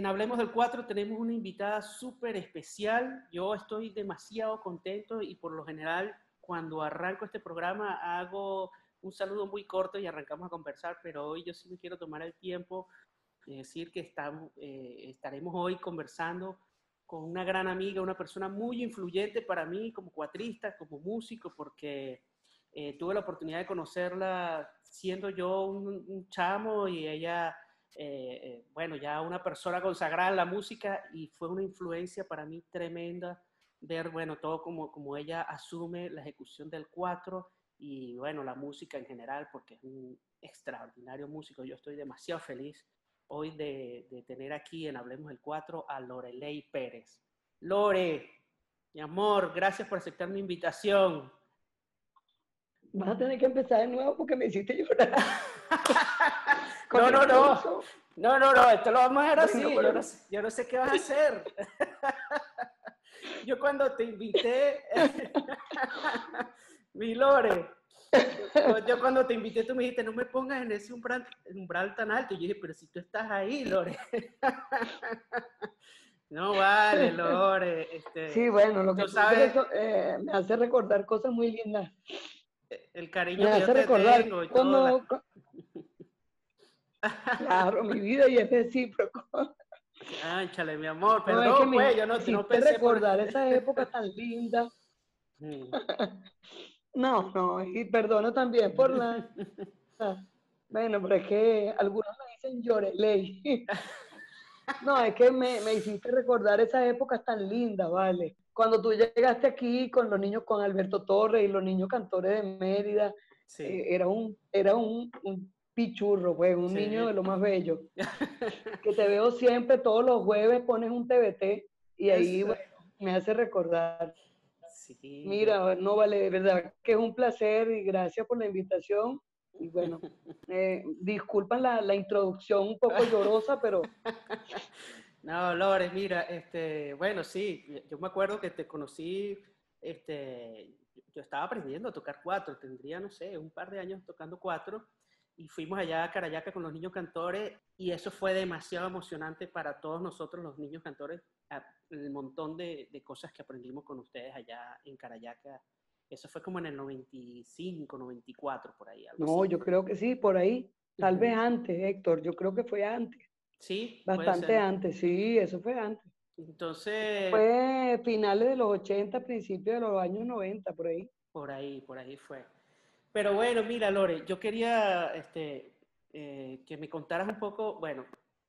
en Hablemos del 4 tenemos una invitada súper especial. Yo estoy demasiado contento y por lo general cuando arranco este programa hago un saludo muy corto y arrancamos a conversar, pero hoy yo sí me quiero tomar el tiempo de decir que estamos, eh, estaremos hoy conversando con una gran amiga, una persona muy influyente para mí como cuatrista, como músico, porque eh, tuve la oportunidad de conocerla siendo yo un, chamo y ella, eh, bueno, ya una persona consagrada en la música y fue una influencia para mí tremenda ver, bueno, todo como, como ella asume la ejecución del cuatro y bueno, la música en general, porque es un extraordinario músico. Yo estoy demasiado feliz hoy de, de tener aquí en Hablemos el 4 a Lorelei Pérez. Lore, mi amor, gracias por aceptar mi invitación. Vas a tener que empezar de nuevo porque me hiciste llorar. no, no, no. No, no, no, esto lo vamos a hacer así. Yo no, sé, yo no sé qué vas a hacer. yo cuando te invité, Mi Lore, yo cuando te invité, tú me dijiste, no me pongas en ese umbral, umbral tan alto. Y yo dije, pero si tú estás ahí, Lore. No vale, Lore. Este, sí, bueno, lo que sabes, eh, me hace recordar cosas muy lindas. El cariño me que hace yo te recordar tengo y cuando, Claro, mi vida y es recíproco. Ánchale, mi amor, perdón, no, es que pues, yo no, no pensé recordar esa época tan linda. Mm. No, no, y perdono también por la... Bueno, pero es que algunos me dicen lloreley. No, es que me, me, hiciste recordar esas épocas tan lindas, ¿vale? Cuando tú llegaste aquí con los niños, con Alberto Torres y los niños cantores de Mérida, eh, era, un, era un, un pichurro, pues, un niño de lo más bello. que te veo siempre, todos los jueves pones un TBT y ahí, bueno, me hace recordar. Mira, no vale, de verdad que es un placer y gracias por la invitación. Y bueno, eh, disculpan la, la, introducción un poco llorosa, pero... No, Lore, mira, este, bueno, sí, yo me acuerdo que te conocí, este, yo estaba aprendiendo a tocar cuatro, tendría, no sé, un par de años tocando cuatro, y fuimos allá a Carayaca con los niños cantores, y eso fue demasiado emocionante para todos nosotros, los niños cantores, el montón de, de, cosas que aprendimos con ustedes allá en Carayaca. Eso fue como en el 95, 94, por ahí. no, yo creo que sí, por ahí. Tal vez antes, Héctor, yo creo que fue antes. Sí. Bastante antes, sí, eso fue antes. Entonces... Fue finales de los 80, principios de los años 90, por ahí. Por ahí, por ahí fue. Pero bueno, mira, Lore, yo quería este, eh, que me contaras un poco, bueno,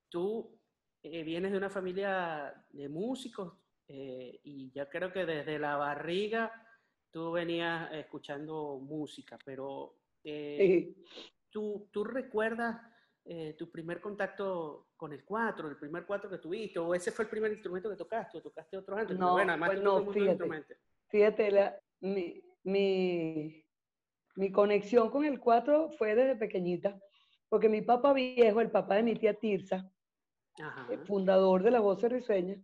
tú eh, vienes de una familia de músicos eh, y ya creo que desde la barriga tú venías escuchando música, pero ¿tú, ¿tú, recuerdas tu primer contacto con el cuatro, el primer cuatro que tuviste, o ese fue el primer instrumento que tocaste, o tocaste otro antes? No, bueno, además pues no, fíjate, fíjate mi, mi, mi conexión con el cuatro fue desde pequeñita, porque mi papá viejo, el papá de mi tía Tirsa, eh, fundador de la Voz Risueña,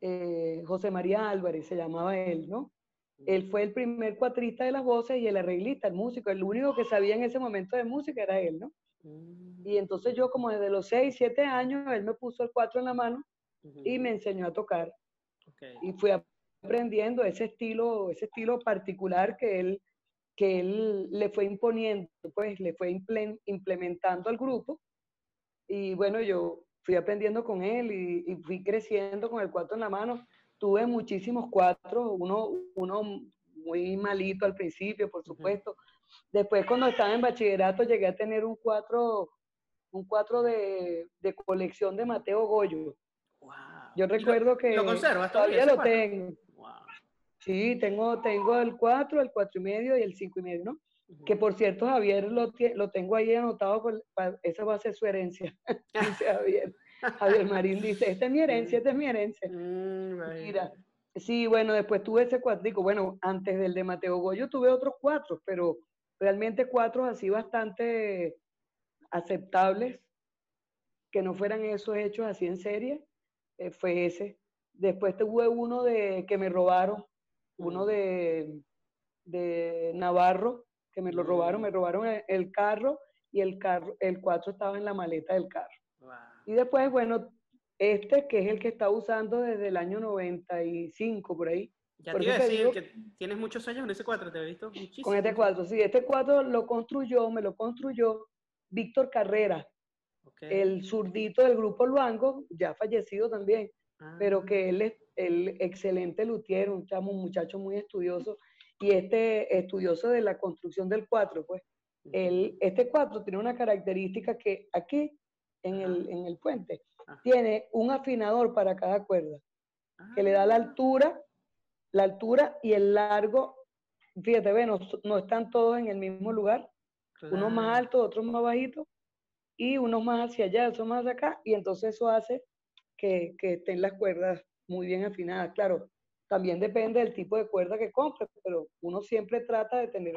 eh, José María Álvarez se llamaba él, ¿no? Él fue el primer cuatrista de las voces y el arreglista, el músico, el único que sabía en ese momento de música era él, ¿no? Mm. Y entonces yo como desde los 6, 7 años, él me puso el cuatro en la mano y me enseñó a tocar. Y fui aprendiendo ese estilo, ese estilo particular que él, que él le fue imponiendo, pues le fue implementando al grupo. Y bueno, yo fui aprendiendo con él y, fui creciendo con el cuatro en la mano. Tuve muchísimos cuatro, uno, uno muy malito al principio, por supuesto. Después, cuando estaba en bachillerato, llegué a tener un cuatro, un cuatro de, de colección de Mateo Goyo. Wow. Yo recuerdo que lo conservas todavía, lo tengo. Sí, tengo, tengo el cuatro, el cuatro y medio y el cinco y medio, ¿no? Que por cierto, Javier lo, lo tengo ahí anotado, esa va a ser su herencia, dice Javier. Javier Marín dice, esta es mi herencia, esta es mi herencia. Mm, Mira, sí, bueno, después tuve ese cuatrico. Bueno, antes del de Mateo Goyo tuve otros cuatro, pero realmente cuatro así bastante aceptables, que no fueran esos hechos así en serie, eh, fue ese. Después tuve uno de que me robaron, uno de, de Navarro, que me lo robaron, me robaron el, carro y el carro, el cuatro estaba en la maleta del carro. Y después, bueno, este, que es el que está usando desde el año 95, por ahí. Ya te iba a decir que tienes muchos años en ese cuadro, te he visto muchísimo. Con este cuadro, sí. Este cuadro lo construyó, me lo construyó Víctor Carrera, el zurdito del grupo Luango, ya fallecido también, pero que ah. él es el excelente luthier, un chamo, un muchacho muy estudioso, y este estudioso de la construcción del cuatro, pues. El, este cuatro tiene una característica que aquí, en el, en el puente, tiene un afinador para cada cuerda, que le da la ah. altura, la altura y el largo. Fíjate, ve, no, están todos en el mismo lugar, uno más alto, otro más bajito, y uno más hacia allá, otro más acá, y entonces eso hace que, que estén las cuerdas muy bien afinadas. Claro, también depende del tipo de cuerda que compres, pero uno siempre trata de tener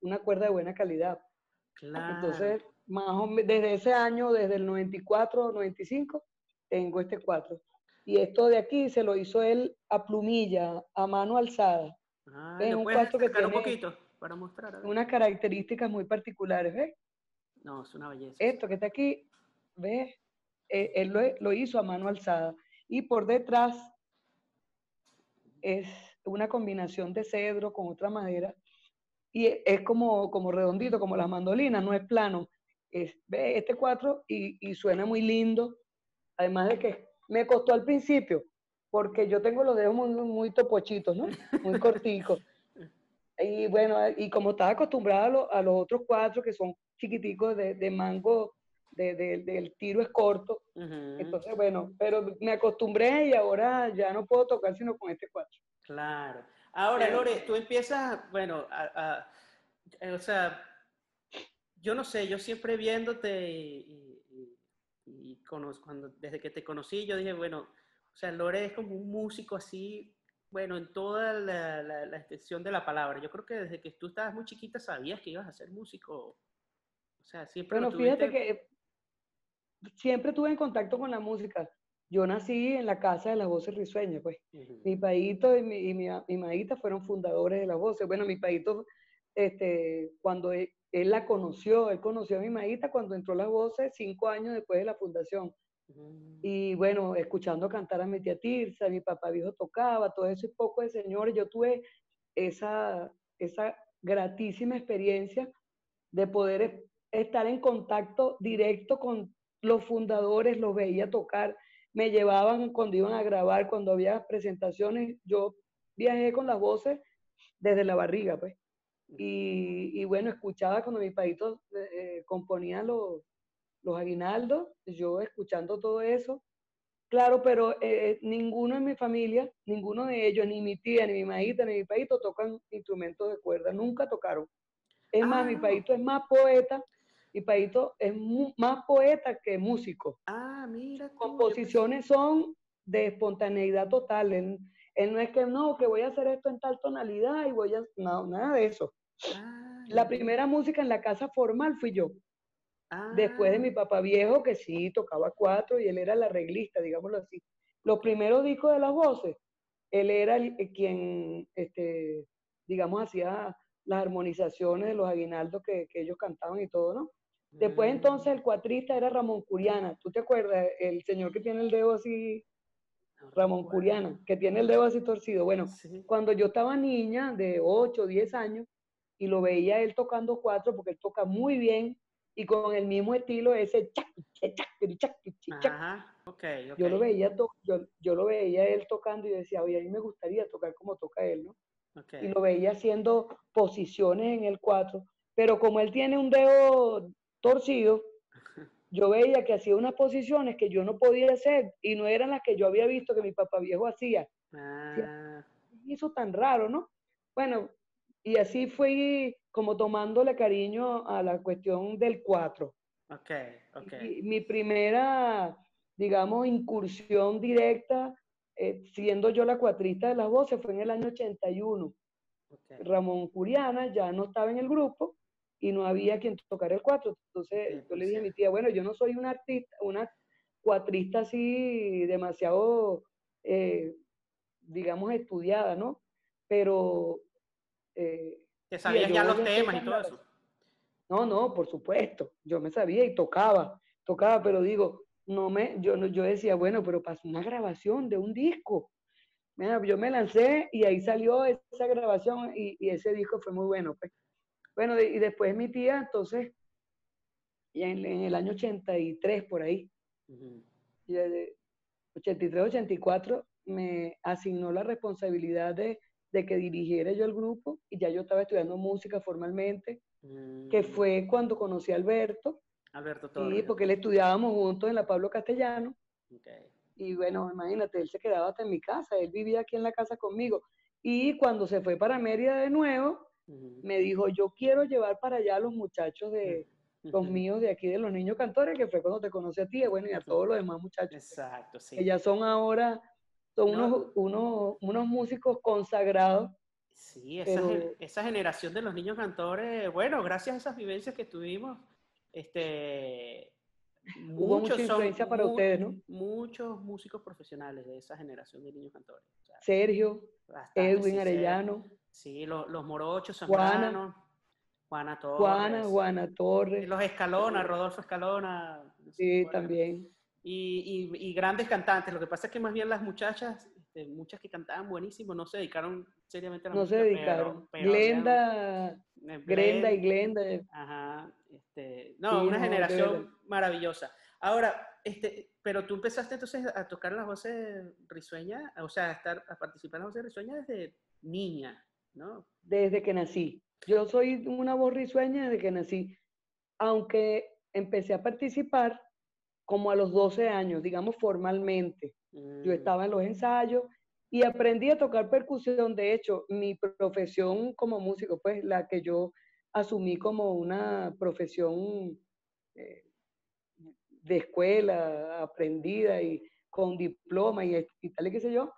una cuerda de buena calidad. Claro. Entonces, más o desde ese año, desde el 94 95, tengo este cuatro. Y esto de aquí se lo hizo él a plumilla, a mano alzada. Ah, es un cuatro que tiene un poquito para mostrar. Unas características muy particulares, ¿ves? No, es una belleza. Esto que está aquí, ¿ves? Eh, él lo, lo, hizo a mano alzada. Y por detrás es una combinación de cedro con otra madera. Y es como, como redondito, como las mandolinas, no es plano. Es. Este cuatro y, y suena muy lindo. Además de que me costó al principio, porque yo tengo los dedos muy, muy topochitos, ¿no? Muy corticos. Y bueno, y como estaba acostumbrada a, los otros cuatro que son chiquiticos de, de mango, de, del tiro es corto. Entonces, bueno, pero me acostumbré y ahora ya no puedo tocar sino con este cuatro. Claro. Ahora, Lore, tú empiezas, bueno, a, o sea, yo no sé, yo siempre viéndote y, y, cuando, desde que te conocí, yo dije, bueno, o sea, Lore es como un músico así bueno, en toda la, la, extensión de la palabra. Yo creo que desde que tú estabas muy chiquita sabías que ibas a ser músico. O sea, siempre. Bueno, fíjate que siempre tuve en contacto con la música. Yo nací en la casa de las voces risueñas, pues. Mi paíto y mi, y mi, maíta fueron fundadores de las voces. Bueno, mi paíto, este, cuando él, la conoció, él conoció a mi maíta cuando entró las voces cinco años después de la fundación. Y bueno, escuchando cantar a mi tía Tirsa, mi papá viejo tocaba, todo eso y poco de señores, yo tuve esa, esa gratísima experiencia de poder estar en contacto directo con los fundadores, los veía tocar, me llevaban cuando iban a grabar, cuando había presentaciones, yo viajé con las voces desde la barriga, pues. Y, bueno, escuchaba cuando mi paíto eh, eh, componía los, los aguinaldos, yo escuchando todo eso. Claro, pero eh, ninguno en mi familia, ninguno de ellos, ni mi tía, ni mi maíta, ni mi paito tocan instrumentos de cuerda, nunca tocaron. Es más, mi ah. paito es más poeta, mi paito es más poeta que músico. Ah, mira. Tú, Composiciones son de espontaneidad total. Él, no es que no, que voy a hacer esto en tal tonalidad y voy a. No, nada de eso. Ah, la primera música en la casa formal fui yo. Después de mi ah. papá viejo, que sí tocaba cuatro y él era el arreglista, digámoslo así. Los primeros discos de las voces, él era el, quien, este, digamos, hacía las armonizaciones de los aguinaldos que, ellos cantaban y todo, ¿no? Después mm. entonces el cuatrista era Ramón Curiana. ¿Tú te acuerdas? El señor que tiene el dedo así, Ramón Curiana, que tiene el dedo así torcido. Bueno, cuando yo estaba niña de 8 o 10 años y lo veía él tocando cuatro, porque él toca muy bien, y con el mismo estilo ese Yo lo veía yo, yo, lo veía él tocando y decía, oye, a mí me gustaría tocar como toca él, ¿no? Y lo veía haciendo posiciones en el 4, pero como él tiene un dedo torcido, yo veía que hacía unas posiciones que yo no podía hacer y no eran las que yo había visto que mi papá viejo hacía. Ah. Hizo tan raro, ¿no? Bueno, y así fui como tomándole cariño a la cuestión del cuatro. Ok, ok. mi primera, digamos, incursión directa, eh, siendo yo la cuatrista de las voces, fue en el año 81. Ramón Curiana ya no estaba en el grupo y no había quien tocara el cuatro. Entonces yo le dije a mi tía, bueno, yo no soy una artista, una cuatrista así demasiado, eh, digamos, estudiada, ¿no? Pero eh, ¿Te sabías ya los temas y todo eso? No, no, por supuesto. Yo me sabía y tocaba, tocaba, pero digo, no me, yo, yo decía, bueno, pero pasó una grabación de un disco. yo me lancé y ahí salió esa grabación y, ese disco fue muy bueno. Pues. Bueno, y después mi tía, entonces, en, en el año 83 por ahí, 83, 84, me asignó la responsabilidad de, que dirigiera yo el grupo y ya yo estaba estudiando música formalmente, que mm. fue cuando conocí a Alberto. Alberto Sí, porque él estudiábamos juntos en la Pablo Castellano. Y bueno, imagínate, él se quedaba hasta en mi casa, él vivía aquí en la casa conmigo. Y cuando se fue para Mérida de nuevo, me dijo, yo quiero llevar para allá a los muchachos de, los míos de aquí, de los niños cantores, que fue cuando te conocí a ti, bueno, y a todos los demás muchachos. Exacto, sí. Ellas son ahora, son unos, unos, unos, músicos consagrados. Sí, esa, esa, generación de los niños cantores, bueno, gracias a esas vivencias que tuvimos, este, Hubo mucha influencia para ustedes, ¿no? Muchos músicos profesionales de esa generación de niños cantores. Sergio, Edwin Arellano. Sí, los, los morochos, Zambrano. Juana Torres. Juana, Juana Torres. Los Escalona, Rodolfo Escalona. sí, también. Y, y, grandes cantantes. Lo que pasa es que más bien las muchachas, este, muchas que cantaban buenísimo, no se dedicaron seriamente a la no música. No se dedicaron. Glenda, Glenda y Glenda. Ajá. Este, no, una generación maravillosa. Ahora, este, pero tú empezaste entonces a tocar las voces risueñas, o sea, a, estar, a participar en las voces risueñas desde niña, ¿no? Desde que nací. Yo soy una voz risueña desde que nací, aunque empecé a participar como a los 12 años, digamos formalmente. Yo mm. estaba en los ensayos y aprendí a tocar percusión. De hecho, mi profesión como músico, pues la que yo asumí como una profesión eh, de escuela, aprendida y con diploma y, tal y qué sé yo,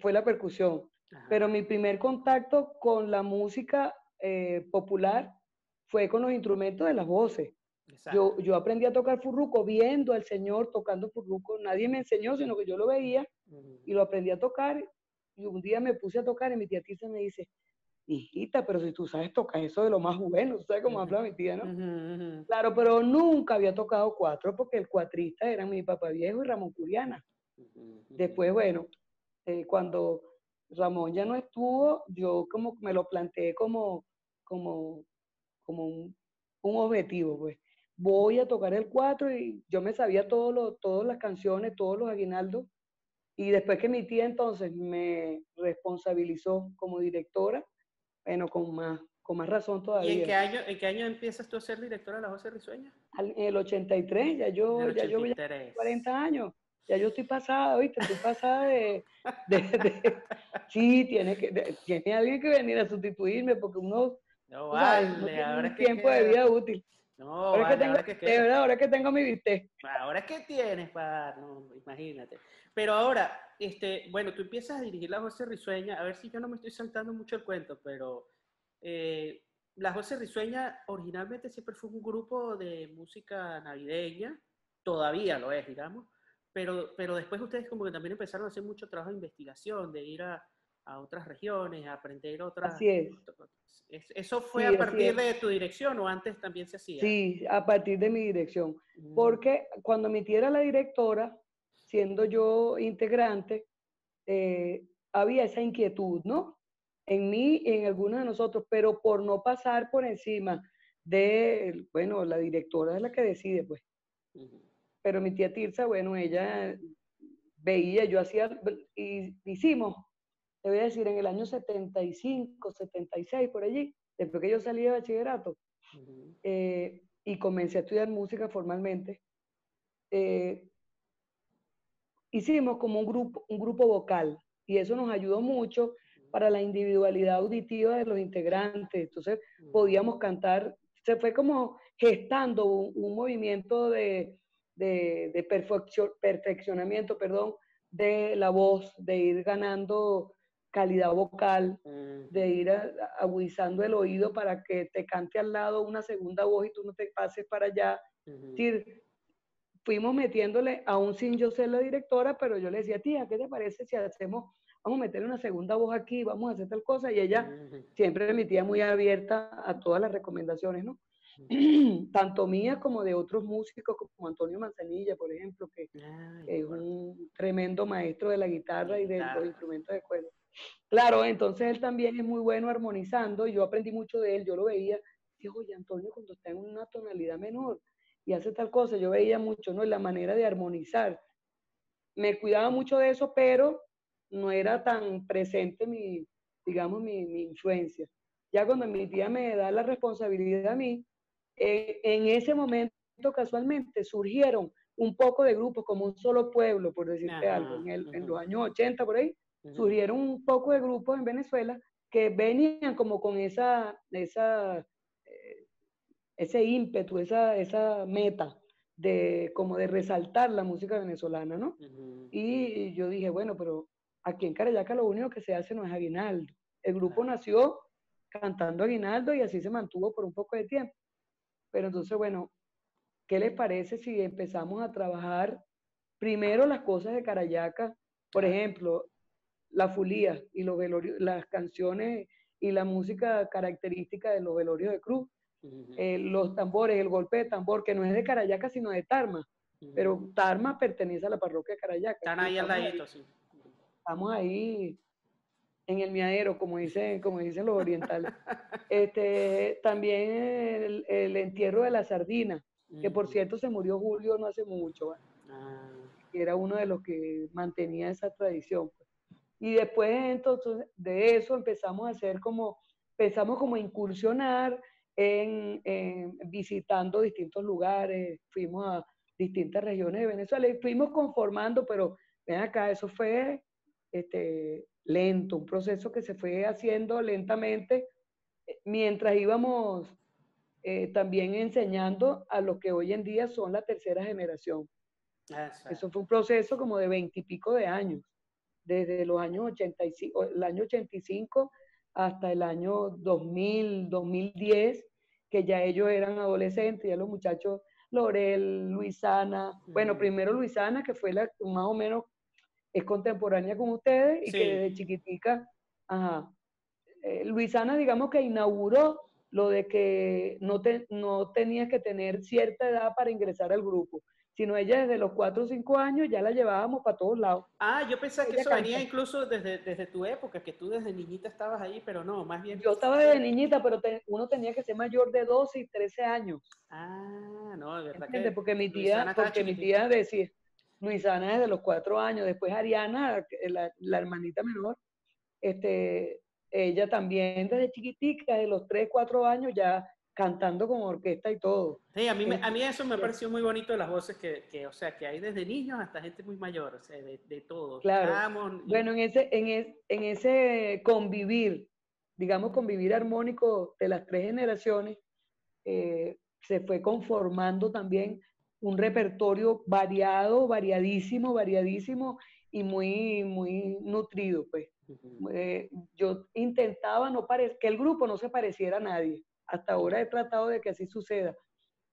fue la percusión. Pero mi primer contacto con la música eh, popular fue con los instrumentos de las voces. Yo, yo aprendí a tocar furruco viendo al señor tocando furruco. Nadie me enseñó, sino que yo lo veía y lo aprendí a tocar. Y un día me puse a tocar y mi tía Tisa me dice, hijita, pero si tú sabes tocar eso de lo más bueno, ¿sabes cómo habla mi tía, no? Claro, pero nunca había tocado cuatro porque el cuatrista era mi papá viejo y Ramón Curiana. Después, bueno, eh, cuando Ramón ya no estuvo, yo como me lo planteé como, como, como un, objetivo, pues. Voy a tocar el cuatro y yo me sabía todo lo, todas las canciones, todos los aguinaldos. Y después que mi tía entonces me responsabilizó como directora, bueno, con más, con más razón todavía. ¿Y en qué año, en qué año empiezas tú a ser directora de la José Risueña? En el 83, ya yo, ya yo voy a 40 años ya yo estoy pasada, ¿viste? Estoy pasada de... sí, tiene, que, tiene alguien que venir a sustituirme porque uno... No vale, ahora es que tiempo de vida útil. No, ahora, que tengo, ahora que, de verdad, ahora que tengo mi viste. Ahora es que tienes para, no, imagínate. Pero ahora, este, bueno, tú empiezas a dirigir la José Risueña, a ver si yo no me estoy saltando mucho el cuento, pero eh, la José Risueña originalmente siempre fue un grupo de música navideña, todavía lo es, digamos, pero, pero después ustedes como que también empezaron a hacer mucho trabajo de investigación, de ir a, a otras regiones, a aprender otras... Así es. ¿Eso fue a partir de tu dirección o antes también se hacía? Sí, a partir de mi dirección. Mm. Porque cuando mi tía era la directora, siendo yo integrante, eh, había esa inquietud, ¿no? En mí y en algunos de nosotros, pero por no pasar por encima de, bueno, la directora es la que decide, pues pero mi tía Tirsa, bueno, ella veía, yo hacía, y hicimos, te voy a decir, en el año 75, 76, por allí, después que yo salí de bachillerato, eh, y comencé a estudiar música formalmente, eh, hicimos como un grupo, un grupo vocal, y eso nos ayudó mucho para la individualidad auditiva de los integrantes. Entonces podíamos cantar, se fue como gestando un movimiento de, de, perfeccionamiento perdón, de la voz, de ir ganando calidad vocal, de ir agudizando el oído para que te cante al lado una segunda voz y tú no te pases para allá. decir, fuimos metiéndole, aún sin yo ser la directora, pero yo le decía, tía, ¿qué te parece si hacemos, vamos a meterle una segunda voz aquí, vamos a hacer tal cosa? Y ella, siempre mi tía muy abierta a todas las recomendaciones, ¿no? tanto mía como de otros músicos como Antonio Manzanilla, por ejemplo, que es un tremendo maestro de la guitarra y de los instrumentos de cuerda. Claro, entonces él también es muy bueno armonizando y yo aprendí mucho de él, yo lo veía, digo, oye, Antonio cuando está en una tonalidad menor y hace tal cosa, yo veía mucho, ¿no? La manera de armonizar. Me cuidaba mucho de eso, pero no era tan presente mi, digamos, mi, mi influencia. Ya cuando mi tía me da la responsabilidad a mí, eh, en ese momento casualmente surgieron un poco de grupos como un solo pueblo, por decirte algo, en, el, en, los años 80 por ahí, surgieron un poco de grupos en Venezuela que venían como con esa, esa eh, ese ímpetu, esa, esa meta de como de resaltar la música venezolana, ¿no? Y yo dije, bueno, pero aquí en Carayaca lo único que se hace no es aguinaldo. El grupo nació cantando aguinaldo y así se mantuvo por un poco de tiempo. Pero entonces, bueno, ¿qué les parece si empezamos a trabajar primero las cosas de Carayaca? Por ejemplo, la fulía y los velorios, las canciones y la música característica de los velorios de cruz, eh, los tambores, el golpe de tambor, que no es de Carayaca, sino de Tarma. Pero Tarma pertenece a la parroquia de Carayaca. Están ahí al ladito, sí. Estamos ahí en el miadero, como dicen, como dicen los orientales. este, también el, entierro de la sardina, que por cierto se murió Julio no hace mucho, ah. era uno de los que mantenía esa tradición. Pues. Y después entonces de eso empezamos a hacer como, empezamos como a incursionar en, visitando distintos lugares, fuimos a distintas regiones de Venezuela y fuimos conformando, pero ven acá, eso fue este, lento, un proceso que se fue haciendo lentamente eh, mientras íbamos eh, también enseñando a lo que hoy en día son la tercera generación. Eso fue un proceso como de veintipico de años, desde los años 85, el año 85 hasta el año 2000, 2010, que ya ellos eran adolescentes, ya los muchachos Lorel, Luisana, bueno, primero Luisana, que fue la más o menos es contemporánea con ustedes y que desde chiquitica, ajá. Eh, Luisana, digamos que inauguró lo de que no, te, no tenías que tener cierta edad para ingresar al grupo, sino ella desde los 4 o 5 años ya la llevábamos para todos lados. Ah, yo pensaba que eso venía incluso desde, desde tu época, que tú desde niñita estabas ahí, pero no, más bien... Yo estaba desde niñita, pero uno tenía que ser mayor de 12 y 13 años. Ah, no, de verdad que... Porque mi tía, porque mi tía decía, Luisana desde los cuatro años, después Ariana, la, la, hermanita menor, este, ella también desde chiquitica, de los tres, cuatro años ya cantando con orquesta y todo. Sí, a mí, a mí eso me pareció muy bonito las voces que, que, o sea, que hay desde niños hasta gente muy mayor, o sea, de, de todo. Claro. Bueno, en ese, en, en ese convivir, digamos, convivir armónico de las tres generaciones, eh, se fue conformando también un repertorio variado, variadísimo, variadísimo y muy, muy nutrido, pues. Eh, yo intentaba no que el grupo no se pareciera a nadie. Hasta ahora he tratado de que así suceda.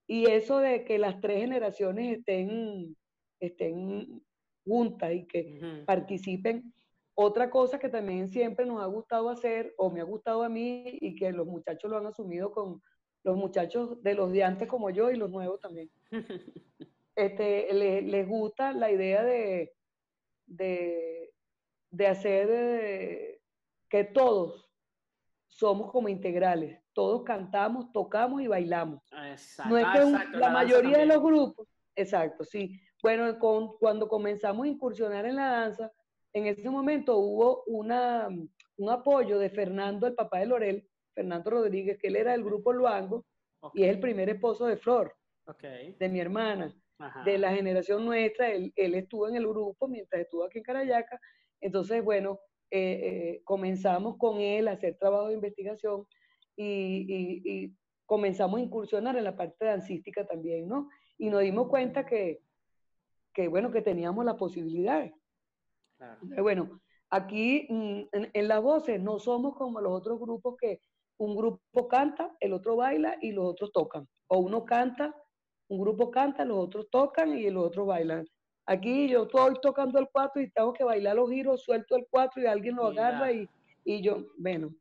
Y eso de que las tres generaciones estén, estén juntas y que participen. Otra cosa que también siempre nos ha gustado hacer, o me ha gustado a mí, y que los muchachos lo han asumido con, los muchachos de los de antes como yo y los nuevos también. Este, les gusta la idea de, de, hacer eh, que todos somos como integrales. Todos cantamos, tocamos y bailamos. No es que la, mayoría de los grupos, exacto, sí. Bueno, con, cuando comenzamos a incursionar en la danza, en ese momento hubo una, un apoyo de Fernando, el papá de Lorel, Fernando Rodríguez, que él era del grupo Luango y es el primer esposo de Flor, de mi hermana, de la generación nuestra. Él, estuvo en el grupo mientras estuvo aquí en Carayaca. Entonces, bueno, eh, eh, comenzamos con él a hacer trabajo de investigación y, comenzamos a incursionar en la parte dancística también, ¿no? Y nos dimos cuenta que, que bueno, que teníamos las posibilidades. Bueno, aquí mm, en, en, las voces no somos como los otros grupos que un grupo canta, el otro baila y los otros tocan. O uno canta, un grupo canta, los otros tocan y los otros bailan. Aquí yo estoy tocando el cuatro y tengo que bailar los giros, suelto el cuatro y alguien lo agarra y, y, yo, bueno,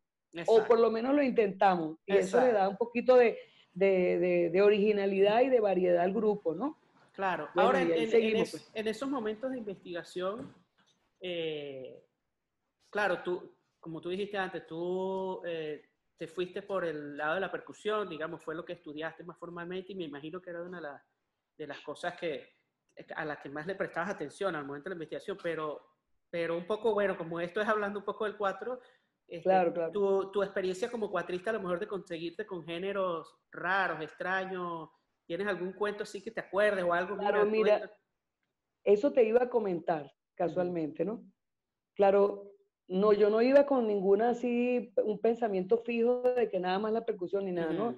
o por lo menos lo intentamos. Y eso le da un poquito de, de, de, originalidad y de variedad al grupo, ¿no? Claro. Ahora, en, pues. en, esos momentos de investigación, eh, claro, tú, como tú dijiste antes, tú eh, te fuiste por el lado de la percusión, digamos, fue lo que estudiaste más formalmente y me imagino que era una de, de las cosas que, a las que más le prestabas atención al momento de la investigación, pero, pero un poco, bueno, como esto es hablando un poco del cuatro, este, claro, claro. Tu, tu, experiencia como cuatrista a lo mejor de conseguirte con géneros raros, extraños, ¿tienes algún cuento así que te acuerdes o algo? Claro, mira, eso te iba a comentar casualmente, ¿no? Claro, no, yo no iba con ninguna así, un pensamiento fijo de que nada más la percusión ni nada, ¿no?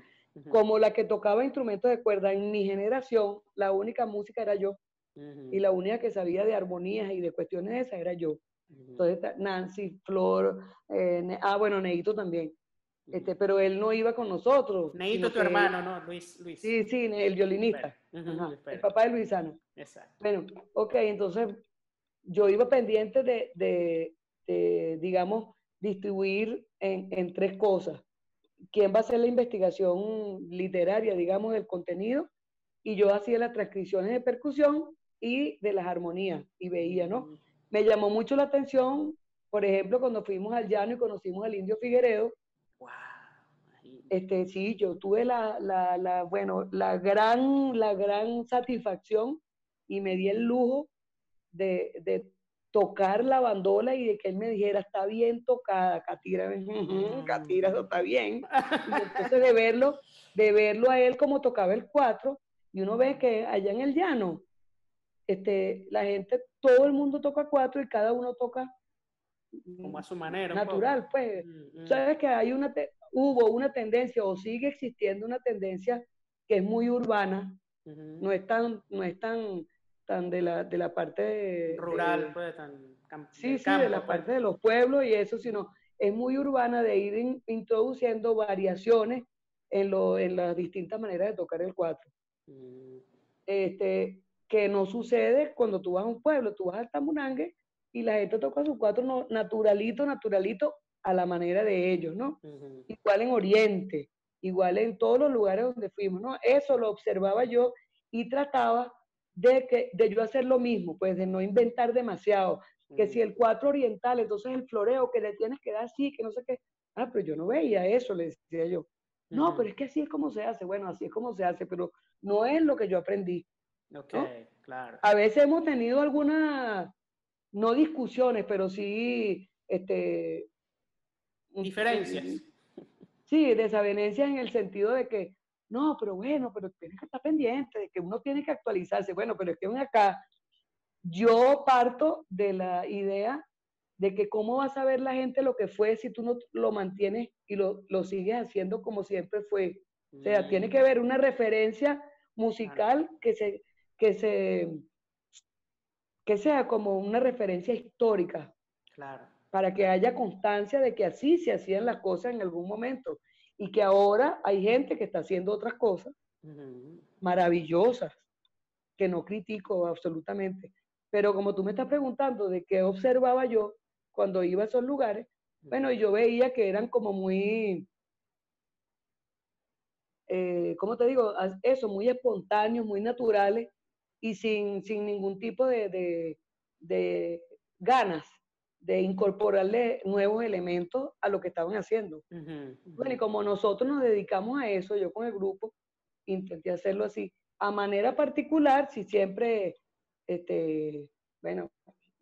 Como la que tocaba instrumentos de cuerda en mi generación, la única música era yo. Y la única que sabía de armonías y de cuestiones de esas era yo. Entonces, Nancy, Flor, eh, ah, bueno, Neito también. Este, pero él no iba con nosotros. Neito, tu hermano, ¿no? Luis, Luis. Sí, sí, el violinista. el papá de Luisano. Exacto. Bueno, ok, entonces yo iba pendiente de, de, digamos, distribuir en, en, tres cosas. ¿Quién va a hacer la investigación literaria, digamos, del contenido? Y yo hacía las transcripciones de percusión y de las armonías y veía, ¿no? Me llamó mucho la atención, por ejemplo, cuando fuimos al llano y conocimos al indio Figueredo. Wow. Este, sí, yo tuve la, la, la, bueno, la gran, la gran satisfacción y me di el lujo de, de, tocar la bandola y de que él me dijera, está bien tocada, Catira, Catira, eso está bien. Y entonces de verlo, de verlo a él como tocaba el cuatro, y uno ve que allá en el llano, este, la gente, todo el mundo toca cuatro y cada uno toca como a su manera. Natural, pues. Mm, mm. Sabes que hay una hubo una tendencia o sigue existiendo una tendencia que es muy urbana, no es tan, no es tan, tan de la, de la parte rural, pues, tan sí, sí, de la pues. parte de los pueblos y eso, sino es muy urbana de ir introduciendo variaciones en, lo, en las distintas maneras de tocar el cuatro. Mm. Este, que no sucede cuando tú vas a un pueblo, tú vas al Tamunangue y la gente toca su cuatro naturalito, naturalito a la manera de ellos, ¿no? Igual en Oriente, igual en todos los lugares donde fuimos, ¿no? Eso lo observaba yo y trataba de, que, de yo hacer lo mismo, pues de no inventar demasiado, que si el cuatro oriental, entonces el floreo que le tienes que dar así, que no sé qué, ah, pero yo no veía eso, le decía yo. No, pero es que así es como se hace, bueno, así es como se hace, pero no es lo que yo aprendí. Ok, claro. A veces hemos tenido algunas, no discusiones, pero sí, este... Diferencias. Sí, desavenencias en el sentido de que, no, pero bueno, pero tienes que estar pendiente, de que uno tiene que actualizarse. Bueno, pero es que acá, yo parto de la idea de que cómo va a saber la gente lo que fue si tú no lo mantienes y lo, lo sigues haciendo como siempre fue. O sea, tiene que haber una referencia musical que se, que, se, que sea como una referencia histórica. Claro. Para que haya constancia de que así se hacían las cosas en algún momento. Y que ahora hay gente que está haciendo otras cosas maravillosas, que no critico absolutamente. Pero como tú me estás preguntando de qué observaba yo cuando iba a esos lugares, bueno, yo veía que eran como muy, eh, ¿cómo te digo? Eso, muy espontáneos, muy naturales, y sin, sin ningún tipo de, de, ganas de incorporarle nuevos elementos a lo que estaban haciendo. Bueno, y como nosotros nos dedicamos a eso, yo con el grupo intenté hacerlo así. A manera particular, si siempre, este, bueno,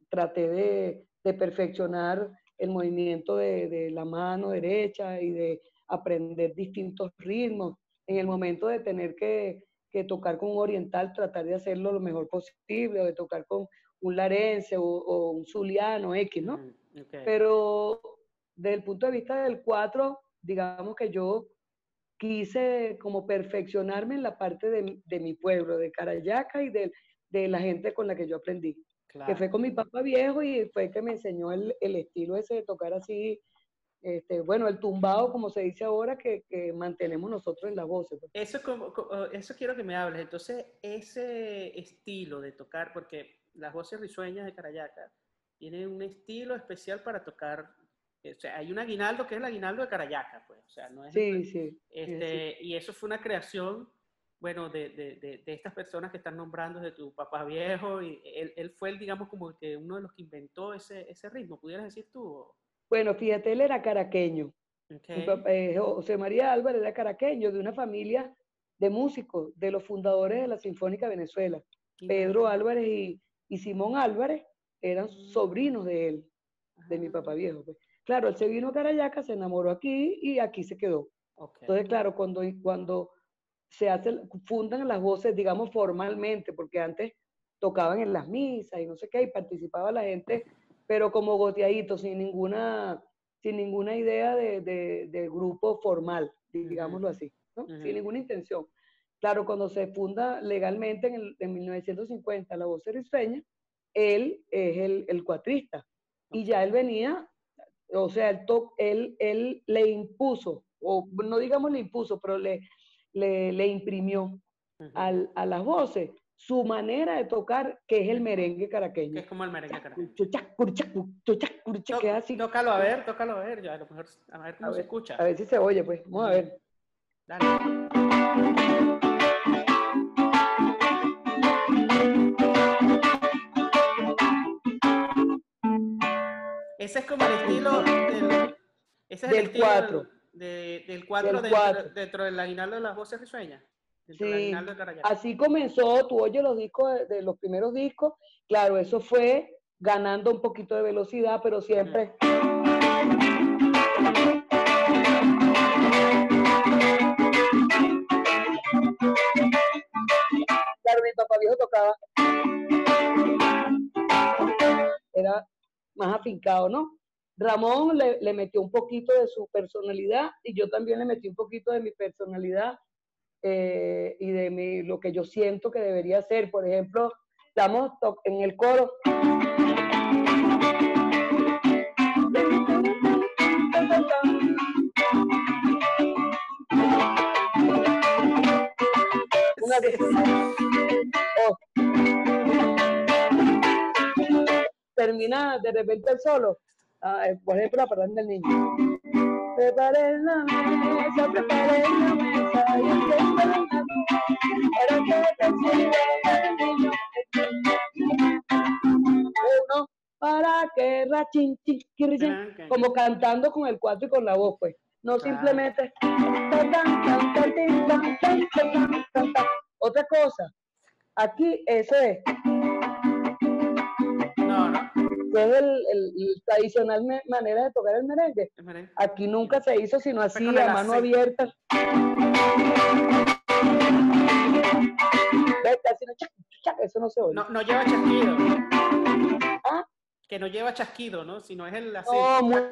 traté de, de perfeccionar el movimiento de, de, la mano derecha y de aprender distintos ritmos. En el momento de tener que que tocar con un oriental, tratar de hacerlo lo mejor posible, o de tocar con un larense o, un zuliano X, ¿no? Mm, Pero desde el punto de vista del cuatro, digamos que yo quise como perfeccionarme en la parte de, de mi pueblo, de Carayaca y de, de, la gente con la que yo aprendí. Que fue con mi papá viejo y fue que me enseñó el, el estilo ese de tocar así este, bueno, el tumbado, como se dice ahora, que, que mantenemos nosotros en las voces. Pues. Eso, como, eso quiero que me hables. Entonces, ese estilo de tocar, porque las voces risueñas de Carayaca tienen un estilo especial para tocar o sea, hay un aguinaldo que es el aguinaldo de Carayaca, pues, o sea, no es... Sí, sí, este, Y eso fue una creación, bueno, de, de, de, estas personas que están nombrando, de tu papá viejo, y él, él, fue, el, digamos, como que uno de los que inventó ese, ese ritmo, ¿pudieras decir tú? Bueno, fíjate, él era caraqueño. Eh, José María Álvarez era caraqueño, de una familia de músicos, de los fundadores de la Sinfónica Venezuela. Pedro Álvarez y, y, Simón Álvarez eran sobrinos de él, de mi papá viejo. Pues. Claro, él se vino a Carayaca, se enamoró aquí y aquí se quedó. Entonces, claro, cuando, cuando se hace, fundan las voces, digamos formalmente, porque antes tocaban en las misas y no sé qué, y participaba la gente, pero como goteadito, sin ninguna, sin ninguna idea de, de, grupo formal, digámoslo así, ¿no? sin ninguna intención. Claro, cuando se funda legalmente en, el, en 1950 la voz risueña, él es el, el cuatrista. Y ya él venía o sea, él, él, él le impuso, o no digamos le impuso, pero le, le, imprimió a las voces su manera de tocar, que es el merengue caraqueño. Que es como el merengue caraqueño. Tócalo a ver, tócalo a ver, ya, a lo mejor, a ver cómo se escucha. A ver si se oye, pues, vamos a ver. Dale. Ese es como el estilo del, ese es del 4. del 4 dentro, del aguinaldo de las voces risueñas. Sí, así comenzó, tú oyes los discos de, los primeros discos, claro, eso fue ganando un poquito de velocidad, pero siempre... afincado, ¿no? Ramón le, metió un poquito de su personalidad y yo también le metí un poquito de mi personalidad eh, y de mi, lo que yo siento que debería ser. Por ejemplo, estamos en el coro. Una vez. Termina de repente el solo, ah, eh, por ejemplo, la perdón del niño. Prepare la mesa, prepare la mesa, y para que el niño. Uno, para que rachin, como cantando con el cuatro y con la voz, pues. No simplemente. Otra cosa, aquí eso es es el, el, tradicional manera de tocar el merengue. Aquí nunca se hizo sino así, a mano abierta. Eso no se oye. No, no lleva chasquido. ¿Ah? Que no lleva chasquido, ¿no? Sino es el así. No, muy,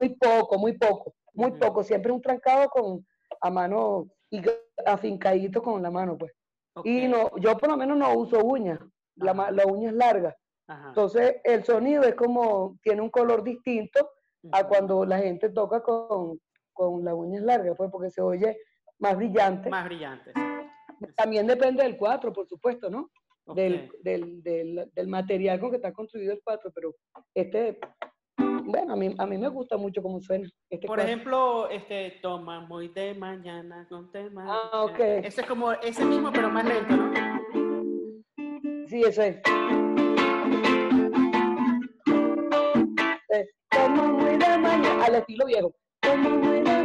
muy poco, muy poco. Muy poco. Siempre un trancado con a mano y afincadito con la mano, pues. Y no, yo por lo menos no uso uñas. La, la uña es larga. Entonces, el sonido es como, tiene un color distinto a cuando la gente toca con, con las uñas largas, pues, porque se oye más brillante. Más brillante. También depende del cuatro, por supuesto, ¿no? Del, del, del, del, material con que está construido el cuatro, pero este, bueno, a mí, a mí me gusta mucho cómo suena. Este por ejemplo, este, toma muy de mañana con tema. Ah, ok. Ese es como ese mismo, pero más lento, ¿no? Sí, eso es. Como mañana, al estilo viejo. Como mañana.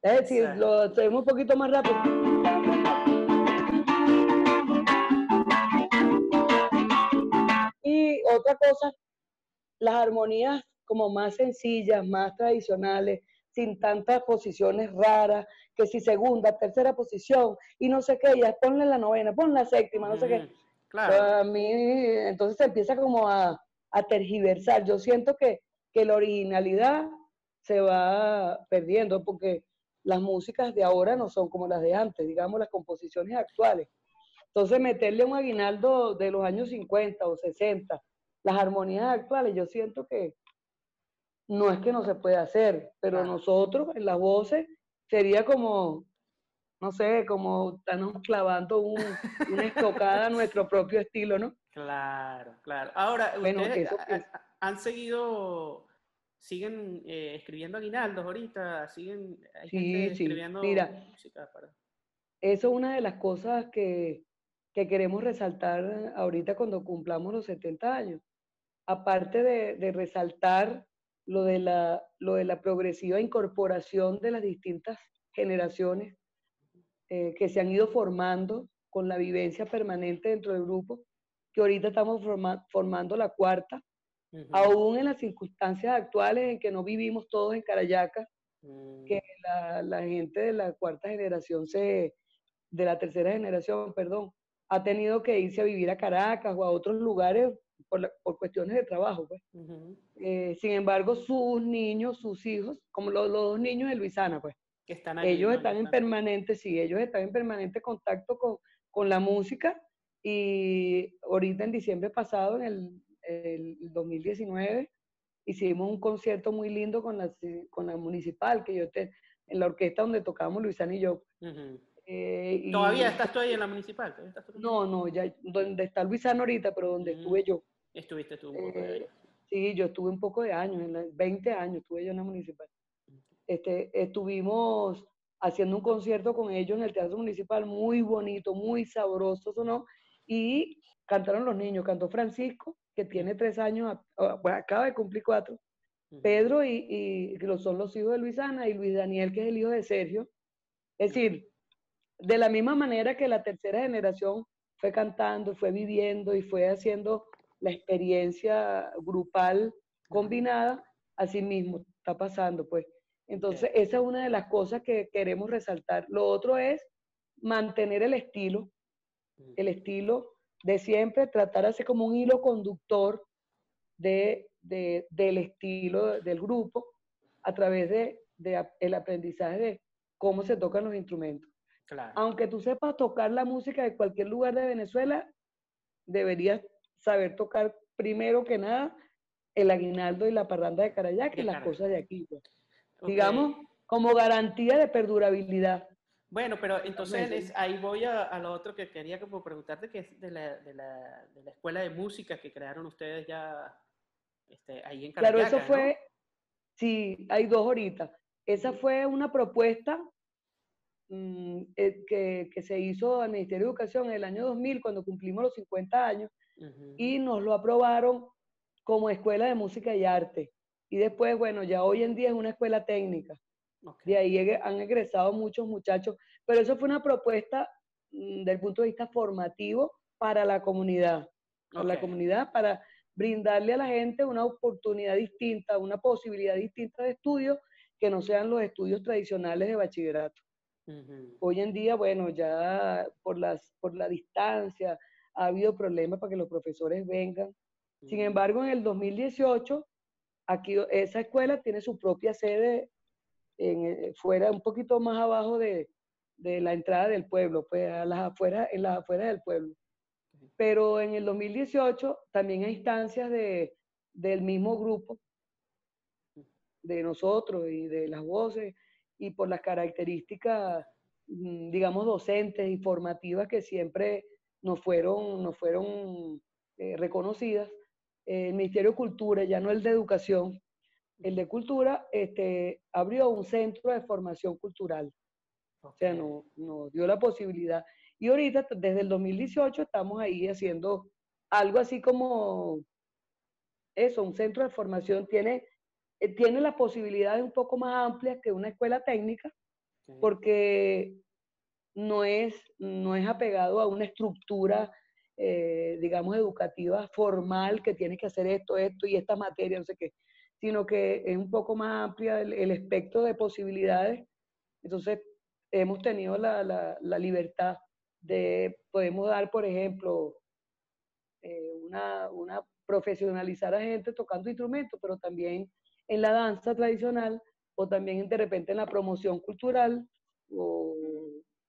Es decir, lo hacemos un poquito más rápido. Armonías como más sencillas, más tradicionales, sin tantas posiciones raras, que si segunda, tercera posición, y no sé qué, ya ponle la novena, ponle la séptima, no sé qué. Claro. A mí, entonces se empieza como a, a tergiversar. Yo siento que, que la originalidad se va perdiendo porque las músicas de ahora no son como las de antes, digamos las composiciones actuales. Entonces, meterle un aguinaldo de los años 50 o 60, las armonías actuales, yo siento que no es que no se puede hacer, pero nosotros en las voces sería como, no sé, como estamos clavando una estocada a nuestro propio estilo, ¿no? Claro, claro. Ahora, ustedes han seguido, siguen eh, escribiendo aguinaldos ahorita, siguen sí, escribiendo Mira, música Eso es una de las cosas que, queremos resaltar ahorita cuando cumplamos los 70 años. Aparte de, resaltar lo de, la, lo de la progresiva incorporación de las distintas generaciones eh, que se han ido formando con la vivencia permanente dentro del grupo, que ahorita estamos formando la cuarta, aún en las circunstancias actuales en que no vivimos todos en Carayacas, que mm. la, gente de la cuarta generación, se, de la tercera generación, perdón, ha tenido que irse a vivir a Caracas o a otros lugares por, por cuestiones de trabajo. Pues. Eh, sin embargo, sus niños, sus hijos, como los, los dos niños de Luisana, pues, están ellos están en permanente, sí, ellos están en permanente contacto con, con la música y ahorita en diciembre pasado, en el, el 2019, hicimos un concierto muy lindo con la, con la municipal, que yo te, en la orquesta donde tocábamos Luisana y yo. Eh, ¿Todavía estás tú ahí en la municipal? no, no, ya donde está Luisana ahorita, pero donde estuve yo. ¿Estuviste tú un poco de eh, Sí, yo estuve un poco de años, en 20 años estuve yo en la municipal. Este, estuvimos haciendo un concierto con ellos en el Teatro Municipal, muy bonito, muy sabroso sonó, y cantaron los niños, cantó Francisco, que tiene tres años, acaba de cumplir cuatro, Pedro y, y son los hijos de Luisana, y Luis Daniel, que es el hijo de Sergio. Es decir, de la misma manera que la tercera generación fue cantando, fue viviendo y fue haciendo la experiencia grupal combinada, así mismo está pasando, pues. Entonces, esa es una de las cosas que queremos resaltar. Lo otro es mantener el estilo, el estilo de siempre, tratar de hacer como un hilo conductor de, del estilo del grupo a través de, el aprendizaje de cómo se tocan los instrumentos. Aunque tú sepas tocar la música de cualquier lugar de Venezuela, deberías saber tocar primero que nada el aguinaldo y la parranda de Carayá, que las cosas de aquí. Pues digamos, como garantía de perdurabilidad. Bueno, pero entonces ahí voy a, lo otro que quería como preguntarte, que es de la, de, la, de la, escuela de música que crearon ustedes ya este, ahí en Carayaca, Claro, eso fue, sí, hay dos ahorita. Esa fue una propuesta mm, eh, que, que, se hizo al Ministerio de Educación en el año 2000, cuando cumplimos los 50 años, y nos lo aprobaron como escuela de música y arte. Y después, bueno, ya hoy en día es una escuela técnica. De ahí han egresado muchos muchachos, pero eso fue una propuesta mm, del punto de vista formativo para la comunidad, para la comunidad, para brindarle a la gente una oportunidad distinta, una posibilidad distinta de estudio que no sean los estudios tradicionales de bachillerato. Hoy en día, bueno, ya por, las, por la distancia ha habido problemas para que los profesores vengan. Sin embargo, en el 2018 Aquí esa escuela tiene su propia sede en, eh, fuera, un poquito más abajo de, la entrada del pueblo, pues a las afueras, en las afueras del pueblo. Pero en el 2018 también hay instancias de, del mismo grupo, de nosotros y de las voces, y por las características, mm, digamos, docentes y formativas que siempre nos fueron, nos fueron eh, reconocidas, el Ministerio de Cultura, ya no el de Educación, el de Cultura, este, abrió un centro de formación cultural. O sea, nos no dio la posibilidad. Y ahorita, desde el 2018, estamos ahí haciendo algo así como eso, un centro de formación. Tiene, eh, tiene las posibilidades un poco más amplias que una escuela técnica, porque no es, no es apegado a una estructura eh, digamos, educativa formal que tiene que hacer esto, esto y esta materia, no sé qué, sino que es un poco más amplia el, espectro de posibilidades. Entonces, hemos tenido la, la, libertad de, podemos dar, por ejemplo, eh, una, una profesionalizar a gente tocando instrumentos, pero también en la danza tradicional o también de repente en la promoción cultural o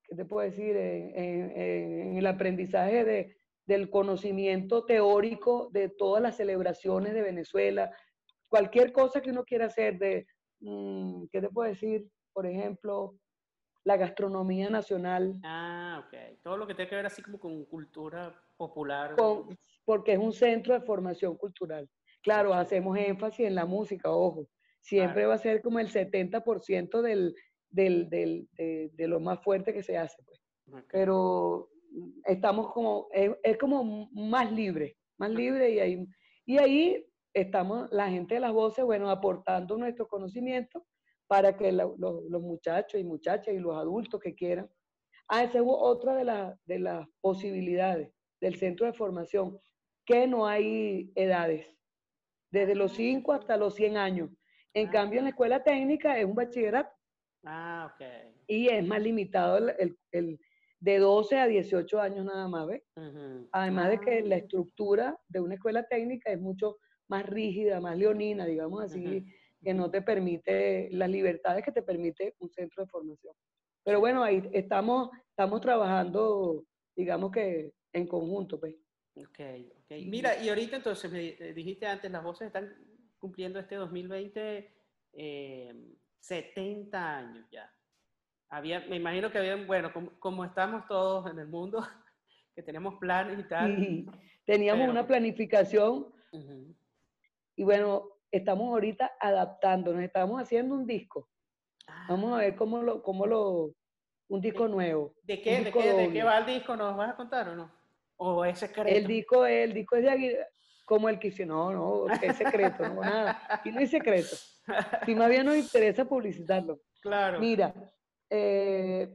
¿qué te puedo decir? En, el aprendizaje de, del conocimiento teórico de todas las celebraciones de Venezuela, cualquier cosa que uno quiera hacer de, mm, ¿qué te puedo decir? Por ejemplo, la gastronomía nacional. Ah, ok. Todo lo que tiene que ver así como con cultura popular. porque es un centro de formación cultural. Claro, hacemos énfasis en la música, ojo. Siempre va a ser como el 70% del, del, del, de, lo más fuerte que se hace. Pues. Pero estamos como, es, como más libre, más libre y ahí, y ahí estamos la gente de las voces, bueno, aportando nuestro conocimiento para que los muchachos y muchachas y los adultos que quieran. Ah, esa es otra de, de las posibilidades del centro de formación, que no hay edades, desde los 5 hasta los 100 años. En ah. cambio, en la escuela técnica es un bachillerato. Ah, ok. Y es más limitado el, el, de 12 a 18 años nada más, ¿ves? Además de que la ah. estructura de una escuela técnica es mucho más rígida, más leonina, digamos así, que no te permite las libertades que te permite un centro de formación. Pero bueno, ahí estamos, estamos trabajando, digamos que en conjunto, pues. Ok, ok. Mira, y ahorita entonces me dijiste antes, las voces están cumpliendo este 2020 70 eh, años ya. Había, me imagino que habían, bueno, como, estamos todos en el mundo, que tenemos planes y tal. teníamos una planificación y bueno, estamos ahorita adaptándonos, estamos haciendo un disco. Vamos a ver cómo lo, cómo lo, un disco nuevo. ¿De qué, de qué, de qué va el disco? ¿Nos vas a contar o no? ¿O es secreto? El disco, el disco es de como el que dice, no, no, es secreto, no, nada. Y no es secreto. Si más bien nos interesa publicitarlo. Claro. Mira, eh,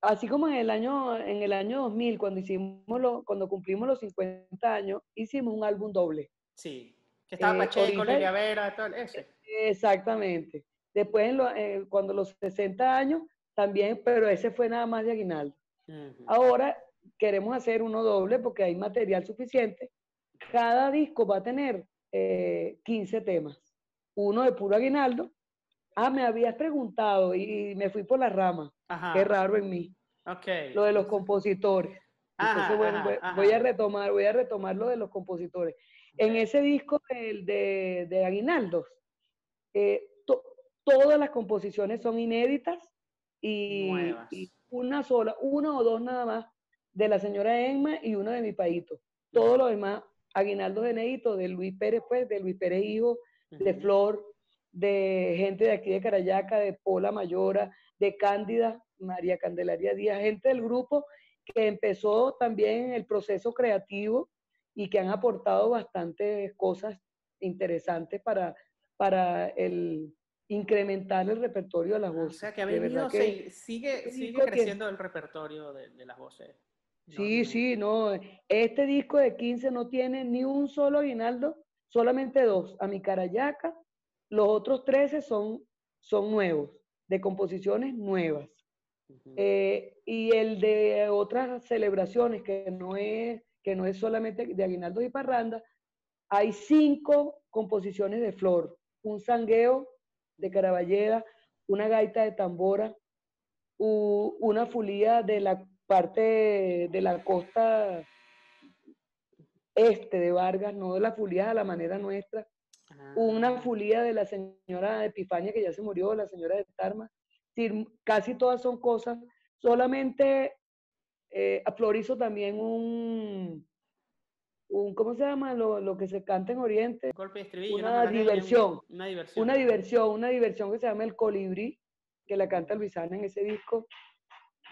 así como en el año, en el año 2000, cuando, hicimos lo, cuando cumplimos los 50 años, hicimos un álbum doble. Sí, que estaba eh, Pacheco, Lilia Vera, todo ese. Exactamente. Después, en eh, cuando los 60 años, también, pero ese fue nada más de aguinaldo. Ahora queremos hacer uno doble porque hay material suficiente. Cada disco va a tener 15 temas. Uno de puro aguinaldo Ah, me habías preguntado y me fui por la rama. Qué raro en mí. Okay. Lo de los compositores. Entonces, bueno, voy, a retomar, voy a retomar lo de los compositores. En ese disco de, de, Aguinaldos, eh, todas las composiciones son inéditas y, una sola, una o dos nada más de la señora Emma y uno de mi paíto. Todo lo demás, Aguinaldos de Neito, de Luis Pérez, pues, de Luis Pérez Hijo, de Flor, de gente de aquí de Carayaca, de Pola Mayora, de Cándida, María Candelaria Díaz, gente del grupo que empezó también el proceso creativo y que han aportado bastantes cosas interesantes para, para el incrementar el repertorio de las voces. O sea, que ha venido, sigue, sigue creciendo el repertorio de, de las voces. Sí, sí, no. Este disco de 15 no tiene ni un solo aguinaldo, solamente dos, a mi Carayaca los otros 13 son, son nuevos, de composiciones nuevas. Eh, y el de otras celebraciones, que no es, que no es solamente de Aguinaldo y Parranda, hay cinco composiciones de flor, un sangueo de caraballera, una gaita de tambora, una fulía de la parte de la costa este de Vargas, no de la fulía a la manera nuestra, una ah. fulía de la señora Epifania, que ya se murió, la señora de Tarma. casi todas son cosas. Solamente eh, Flor también un, un, ¿cómo se llama? Lo, que se canta en Oriente. una, diversión, una diversión. Una diversión, una diversión que se llama El Colibrí, que la canta Luisana en ese disco.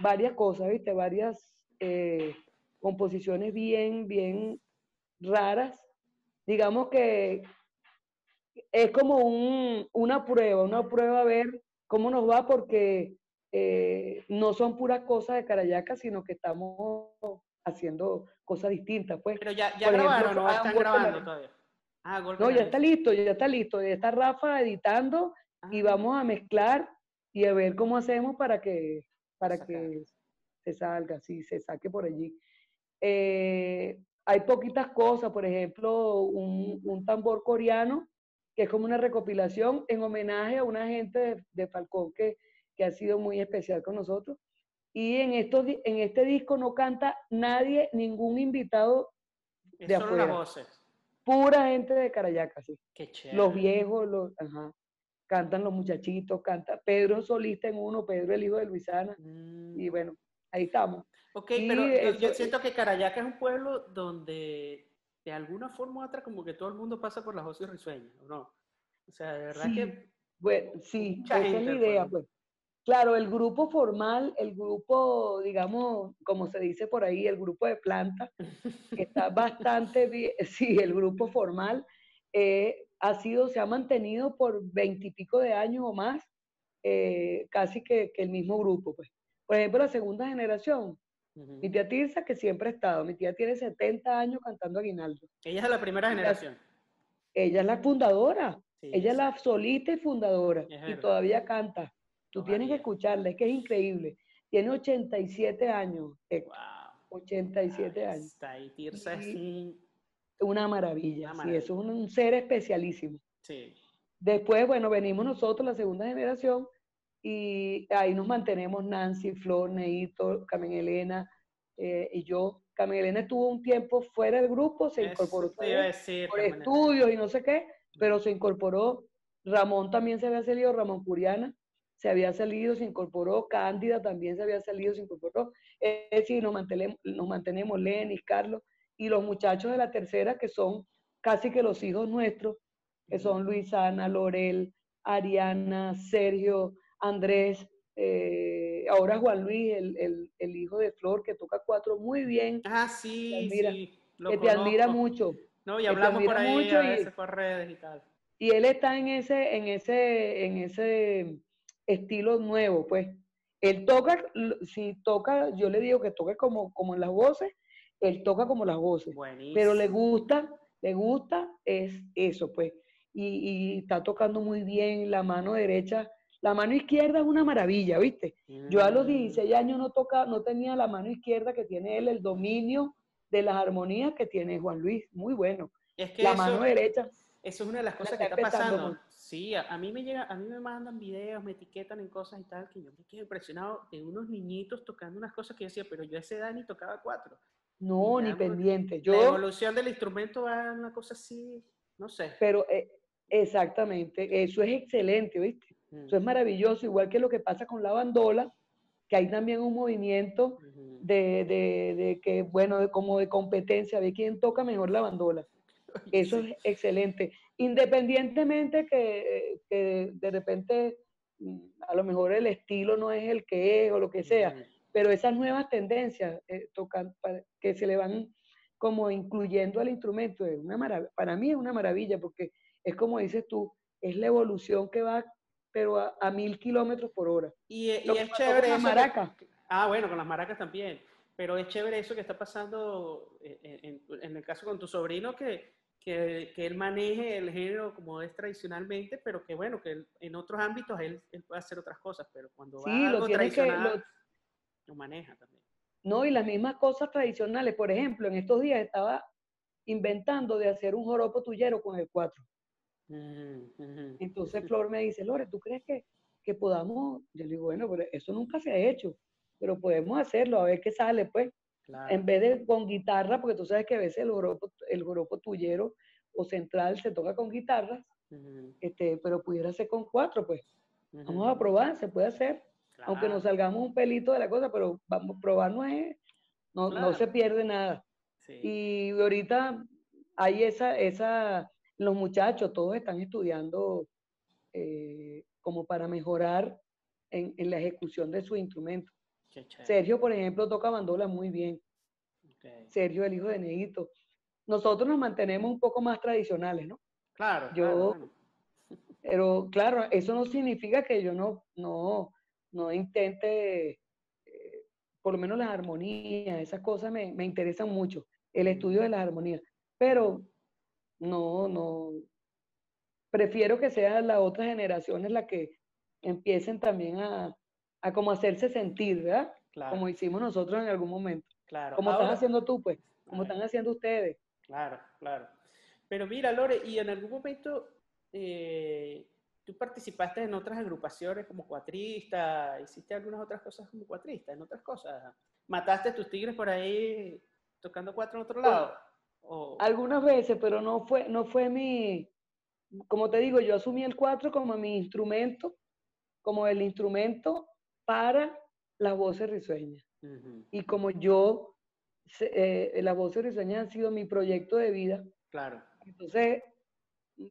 Varias cosas, ¿viste? Varias eh, composiciones bien, bien raras. Digamos que es como una prueba, una prueba a ver cómo nos va, porque eh, no son puras cosas de Carayaca, sino que estamos haciendo cosas distintas. Pues. Pero ya, ya grabaron, no están grabando todavía. Ah, no, ya está listo, ya está listo. Ya está Rafa editando y ah. vamos a mezclar y a ver cómo hacemos para que, para que se salga, sí, se saque por allí. Eh, hay poquitas cosas, por ejemplo, un, un tambor coreano que es como una recopilación en homenaje a una gente de, Falcón que, que, ha sido muy especial con nosotros. Y en, estos, en este disco no canta nadie, ningún invitado de afuera. voces. Pura gente de Carayacas, sí. Qué chévere. Los viejos, los, ajá, cantan los muchachitos, canta Pedro solista en uno, Pedro el hijo de Luisana. Y mm. bueno, ahí estamos. Ok, pero yo siento que Carayacas es un pueblo donde de alguna forma u otra como que todo el mundo pasa por las voces risueñas, ¿no? O sea, de verdad que... Bueno, sí, esa es la idea, pues. Claro, el grupo formal, el grupo, digamos, como se dice por ahí, el grupo de planta, que está bastante bien, sí, el grupo formal eh, ha sido, se ha mantenido por veintipico de años o más, eh, casi que, que, el mismo grupo, pues. Por ejemplo, la segunda generación, mi tía Tirsa, que siempre ha estado, mi tía tiene 70 años cantando Aguinaldo. Ella es de la primera generación. Ella es la fundadora, ella es la solita y fundadora, y todavía canta. Tú tienes que escucharla, es que es increíble. Tiene 87 años. Wow. 87 años. Está ahí, Tirsa es una maravilla. Sí, eso es un, ser especialísimo. Sí. Después, bueno, venimos nosotros, la segunda generación, y ahí nos mantenemos Nancy, Flor, Neito, Carmen Elena eh, y yo. Carmen Elena estuvo un tiempo fuera del grupo, se incorporó por estudios y no sé qué, pero se incorporó. Ramón también se había salido, Ramón Curiana, se había salido, se incorporó, Cándida también se había salido, se incorporó. Es decir, nos mantenemos, nos mantenemos Lenis, Carlos y los muchachos de la tercera, que son casi que los hijos nuestros, que son Luisana, Lorel, Ariana, Sergio, Andrés, eh, ahora Juan Luis, el, el, hijo de Flor, que toca cuatro muy bien. Ah, sí, sí. que te admira mucho. No, y hablamos por ahí mucho a veces por redes y tal. Y él está en ese, en ese, en ese estilo nuevo, pues. Él toca, si toca, yo le digo que toque como, como en las voces, él toca como las voces. Pero le gusta, le gusta es eso, pues. Y, está tocando muy bien la mano derecha. La mano izquierda es una maravilla, ¿viste? Yo a los 16 mm. años no toca, no tenía la mano izquierda que tiene él, el dominio de las armonías que tiene Juan Luis, muy bueno. Es que la mano derecha. Eso es una de las cosas que está pasando. Sí, a, mí me llega, a mí me mandan videos, me etiquetan en cosas y tal, que yo me quedo impresionado de unos niñitos tocando unas cosas que yo decía, pero yo a esa edad ni tocaba cuatro. No, ni pendiente. Yo, la evolución del instrumento va a una cosa así, no sé. Pero eh, exactamente, eso es excelente, ¿viste? Eso es maravilloso, igual que lo que pasa con la bandola, que hay también un movimiento de, de, de, que, bueno, de, como de competencia, de quién toca mejor la bandola. Eso es excelente. Independientemente que, que, de repente mm, a lo mejor el estilo no es el que es o lo que sea, pero esas nuevas tendencias eh, tocan, que se le van como incluyendo al instrumento, es una para mí es una maravilla porque es como dices tú, es la evolución que va pero a, mil kilómetros por hora. Y, y es chévere. Las maracas. ah, bueno, con las maracas también. Pero es chévere eso que está pasando eh, en, en, el caso con tu sobrino, que que, que, él maneje el género como es tradicionalmente, pero que bueno, que en otros ámbitos él, él, puede hacer otras cosas, pero cuando va a algo tradicional, lo, maneja también. No, y las mismas cosas tradicionales, por ejemplo, en estos días estaba inventando de hacer un joropo tuyero con el cuatro. Entonces Flor me dice, Lore, ¿tú crees que, que podamos? Yo le digo, bueno, pero eso nunca se ha hecho, pero podemos hacerlo, a ver qué sale, pues. En vez de con guitarra, porque tú sabes que a veces el grupo el tuyero o central se toca con guitarras, este, pero pudiera ser con cuatro, pues. Vamos a probar, se puede hacer. Aunque nos salgamos un pelito de la cosa, pero vamos a probar, no es, no, no se pierde nada. Y ahorita hay esa, esa, los muchachos, todos están estudiando eh, como para mejorar en, en, la ejecución de su instrumento. Sergio, por ejemplo, toca bandola muy bien. Sergio, el hijo de Neguito. Nosotros nos mantenemos un poco más tradicionales, ¿no? Claro. Yo, pero claro, eso no significa que yo no, no, no intente, eh, por lo menos las armonías, esas cosas me, me interesan mucho, el estudio de las armonías. Pero no, no, prefiero que sean las otras generaciones las que empiecen también a, a como hacerse sentir, ¿verdad? Como hicimos nosotros en algún momento. Claro. Como estás haciendo tú, pues. Como están haciendo ustedes. Claro, claro. Pero mira, Lore, y en algún momento, eh, tú participaste en otras agrupaciones como cuatrista, hiciste algunas otras cosas como cuatrista, en otras cosas. ¿Mataste tus tigres por ahí tocando cuatro en otro lado? Algunas veces, pero no fue, no fue mi, como te digo, yo asumí el cuatro como mi instrumento, como el instrumento para las voces risueñas. Y como yo, eh, las voces risueñas han sido mi proyecto de vida. Claro. Entonces,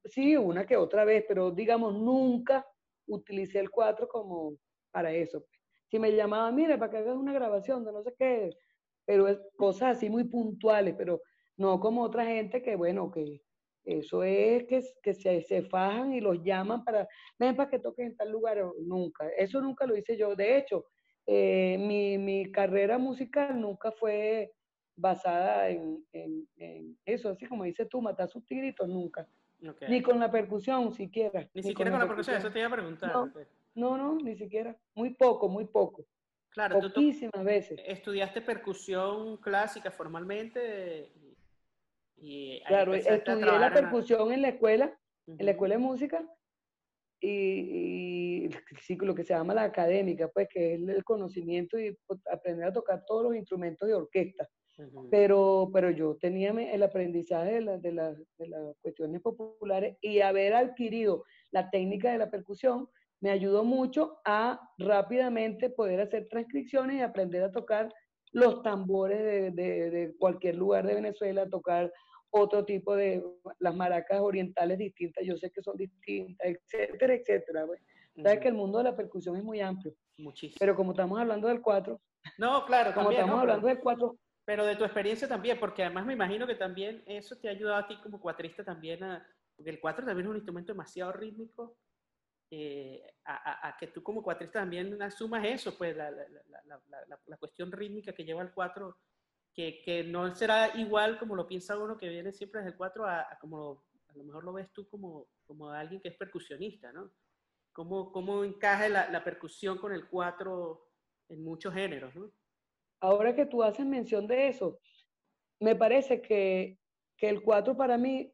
sí, una que otra vez, pero digamos, nunca utilicé el 4 como para eso. Si me llamaban, mire, para que hagas una grabación de no sé qué, pero es cosas así muy puntuales, pero no como otra gente que, bueno, que eso es que, que se, se fajan y los llaman para, ven para que toquen en tal lugar, nunca. Eso nunca lo hice yo. De hecho, eh, mi, mi, carrera musical nunca fue basada en, en, eso, así como dices tú, matar sus tigritos, nunca. Ni con la percusión siquiera. Ni, siquiera con la percusión, eso te iba a preguntar. No, no, ni siquiera. Muy poco, muy poco. Claro, Poquísimas veces. Estudiaste percusión clásica formalmente y claro, estudié la percusión en la escuela, en la escuela de música, y, y, lo que se llama la académica, pues que es el conocimiento y pues, aprender a tocar todos los instrumentos de orquesta pero, pero yo tenía el aprendizaje de, la, de, la, de, las cuestiones populares y haber adquirido la técnica de la percusión me ayudó mucho a rápidamente poder hacer transcripciones y aprender a tocar los tambores de, de cualquier lugar de Venezuela, tocar otro tipo de, las maracas orientales distintas, yo sé que son distintas, etcétera, etcétera. Pues. Sabes que el mundo de la percusión es muy amplio. Muchísimo. Pero como estamos hablando del cuatro, no, claro, como estamos hablando del cuatro, pero de tu experiencia también, porque además me imagino que también eso te ha ayudado a ti como cuatrista también a, porque el cuatro también es un instrumento demasiado rítmico, eh, a, que tú como cuatrista también asumas eso, pues la, la, la, la cuestión rítmica que lleva el cuatro, que, que, no será igual como lo piensa uno que viene siempre desde el cuatro a, como a lo mejor lo ves tú como, como alguien que es percusionista, ¿no? ¿Cómo, cómo encaja la, percusión con el cuatro en muchos géneros, ¿no? Ahora que tú haces mención de eso, me parece que, el 4 para mí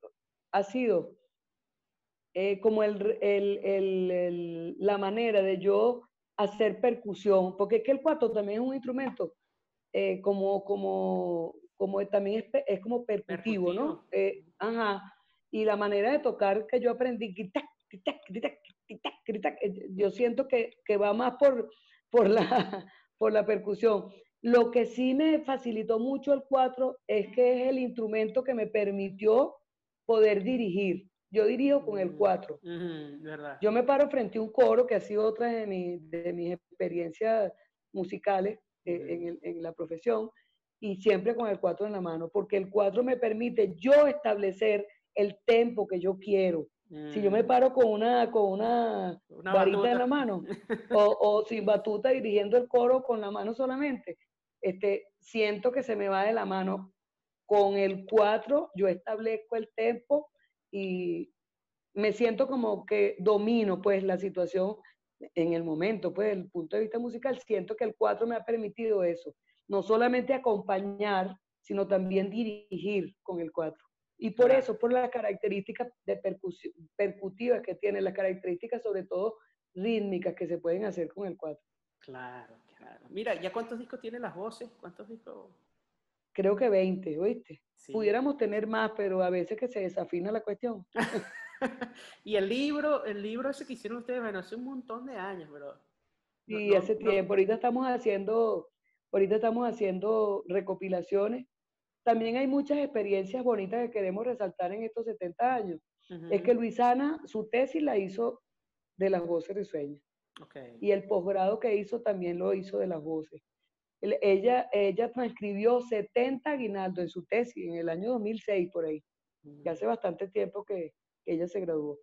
ha sido eh, como el, la manera de yo hacer percusión, porque es que el 4 también es un instrumento eh, como, como, como también es, como percutivo, ¿no? Eh, ajá. Y la manera de tocar que yo aprendí, yo siento que, que va más por, por, la, por la percusión. Lo que sí me facilitó mucho el 4 es que es el instrumento que me permitió poder dirigir. Yo dirijo con el 4. Yo me paro frente a un coro, que ha sido otra de, de mis experiencias musicales eh, en, la profesión, y siempre con el 4 en la mano, porque el 4 me permite yo establecer el tempo que yo quiero. Si yo me mm. paro con una, con una, varita en la mano, o, o sin batuta dirigiendo el coro con la mano solamente, este, siento que se me va de la mano. Con el 4 yo establezco el tempo y me siento como que domino pues la situación en el momento, pues desde el punto de vista musical, siento que el 4 me ha permitido eso, no solamente acompañar, sino también dirigir con el 4. Y por eso, por las características de percutivas que tiene, las características sobre todo rítmicas que se pueden hacer con el 4. Claro, Mira, ¿ya cuántos discos tiene las voces? ¿Cuántos discos? Creo que 20, ¿oíste? Pudiéramos tener más, pero a veces que se desafina la cuestión. y el libro, el libro ese que hicieron ustedes, bueno, hace un montón de años, pero... Sí, hace tiempo. Ahorita estamos haciendo, ahorita estamos haciendo recopilaciones. También hay muchas experiencias bonitas que queremos resaltar en estos 70 años. Es que Luisana, su tesis la hizo de las voces risueñas. Y el posgrado que hizo también lo hizo de las voces. ella, ella transcribió 70 aguinaldos en su tesis en el año 2006, por ahí, que hace bastante tiempo que, ella se graduó.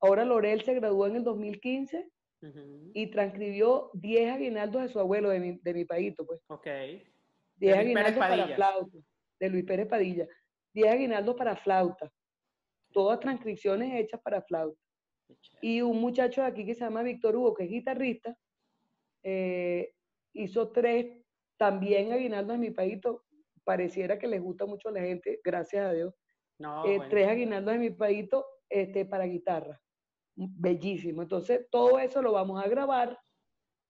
Ahora Lorel se graduó en el 2015 y transcribió 10 aguinaldos de su abuelo, de mi, de mi paíto, pues. Ok. 10 aguinaldos para flauta, de Luis Pérez Padilla. 10 aguinaldos para flauta. Todas transcripciones hechas para flauta. Y un muchacho de aquí que se llama Víctor Hugo, que es guitarrista, eh, hizo tres, también aguinaldos en mi país, pareciera que les gusta mucho a la gente, gracias a Dios. Eh, tres aguinaldos en mi país este, para guitarra. bellísimo. Entonces, todo eso lo vamos a grabar,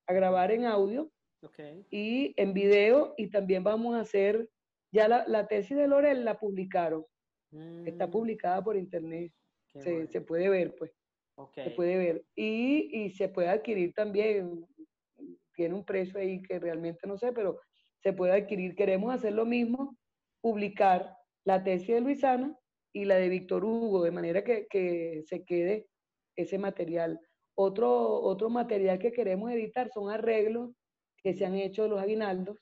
a grabar en audio y en video, y también vamos a hacer, ya la, tesis de Lorel la publicaron, está mm. publicada por internet, se, puede ver, pues. Se puede ver. Y, y se puede adquirir también, tiene un precio ahí que realmente no sé, pero se puede adquirir. Queremos hacer lo mismo, publicar la tesis de Luisana y la de Víctor Hugo, de manera que, que, se quede ese material. Otro, otro material que queremos editar son arreglos que se han hecho de los aguinaldos.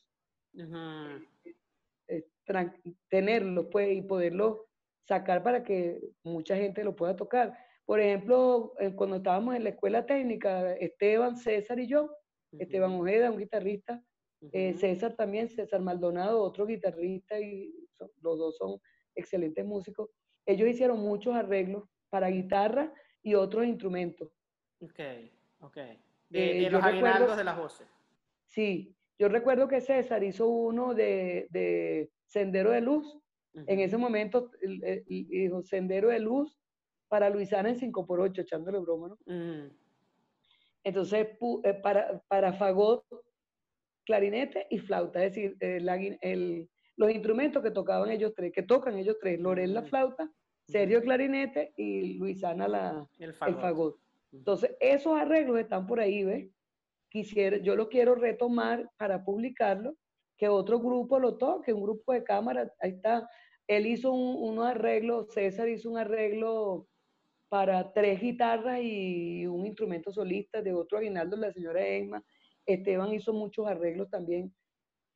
Tenerlos pues, y poderlos sacar para que mucha gente lo pueda tocar. Por ejemplo, eh, cuando estábamos en la escuela técnica, Esteban, César y yo, Esteban Ojeda, un guitarrista, eh, César también, César Maldonado, otro guitarrista, y los dos son excelentes músicos. Ellos hicieron muchos arreglos para guitarra y otros instrumentos. Ok, ok. De, eh, los aguinaldos de las voces. Sí, yo recuerdo que César hizo uno de, Sendero de Luz. En ese momento dijo Sendero de Luz para Luisana en 5x8, echándole broma, ¿no? Entonces, eh, para, para fagot, clarinete y flauta, es decir, el, los instrumentos que tocaban ellos tres, que tocan ellos tres, Lorel la flauta, Sergio clarinete y Luisana la, el, fagot. Entonces, esos arreglos están por ahí, ¿ves? Quisiera, yo lo quiero retomar para publicarlo, que otro grupo lo toque, un grupo de cámara, ahí está. Él hizo un, unos arreglos, César hizo un arreglo para tres guitarras y un instrumento solista de otro aguinaldo, la señora Emma. Esteban hizo muchos arreglos también.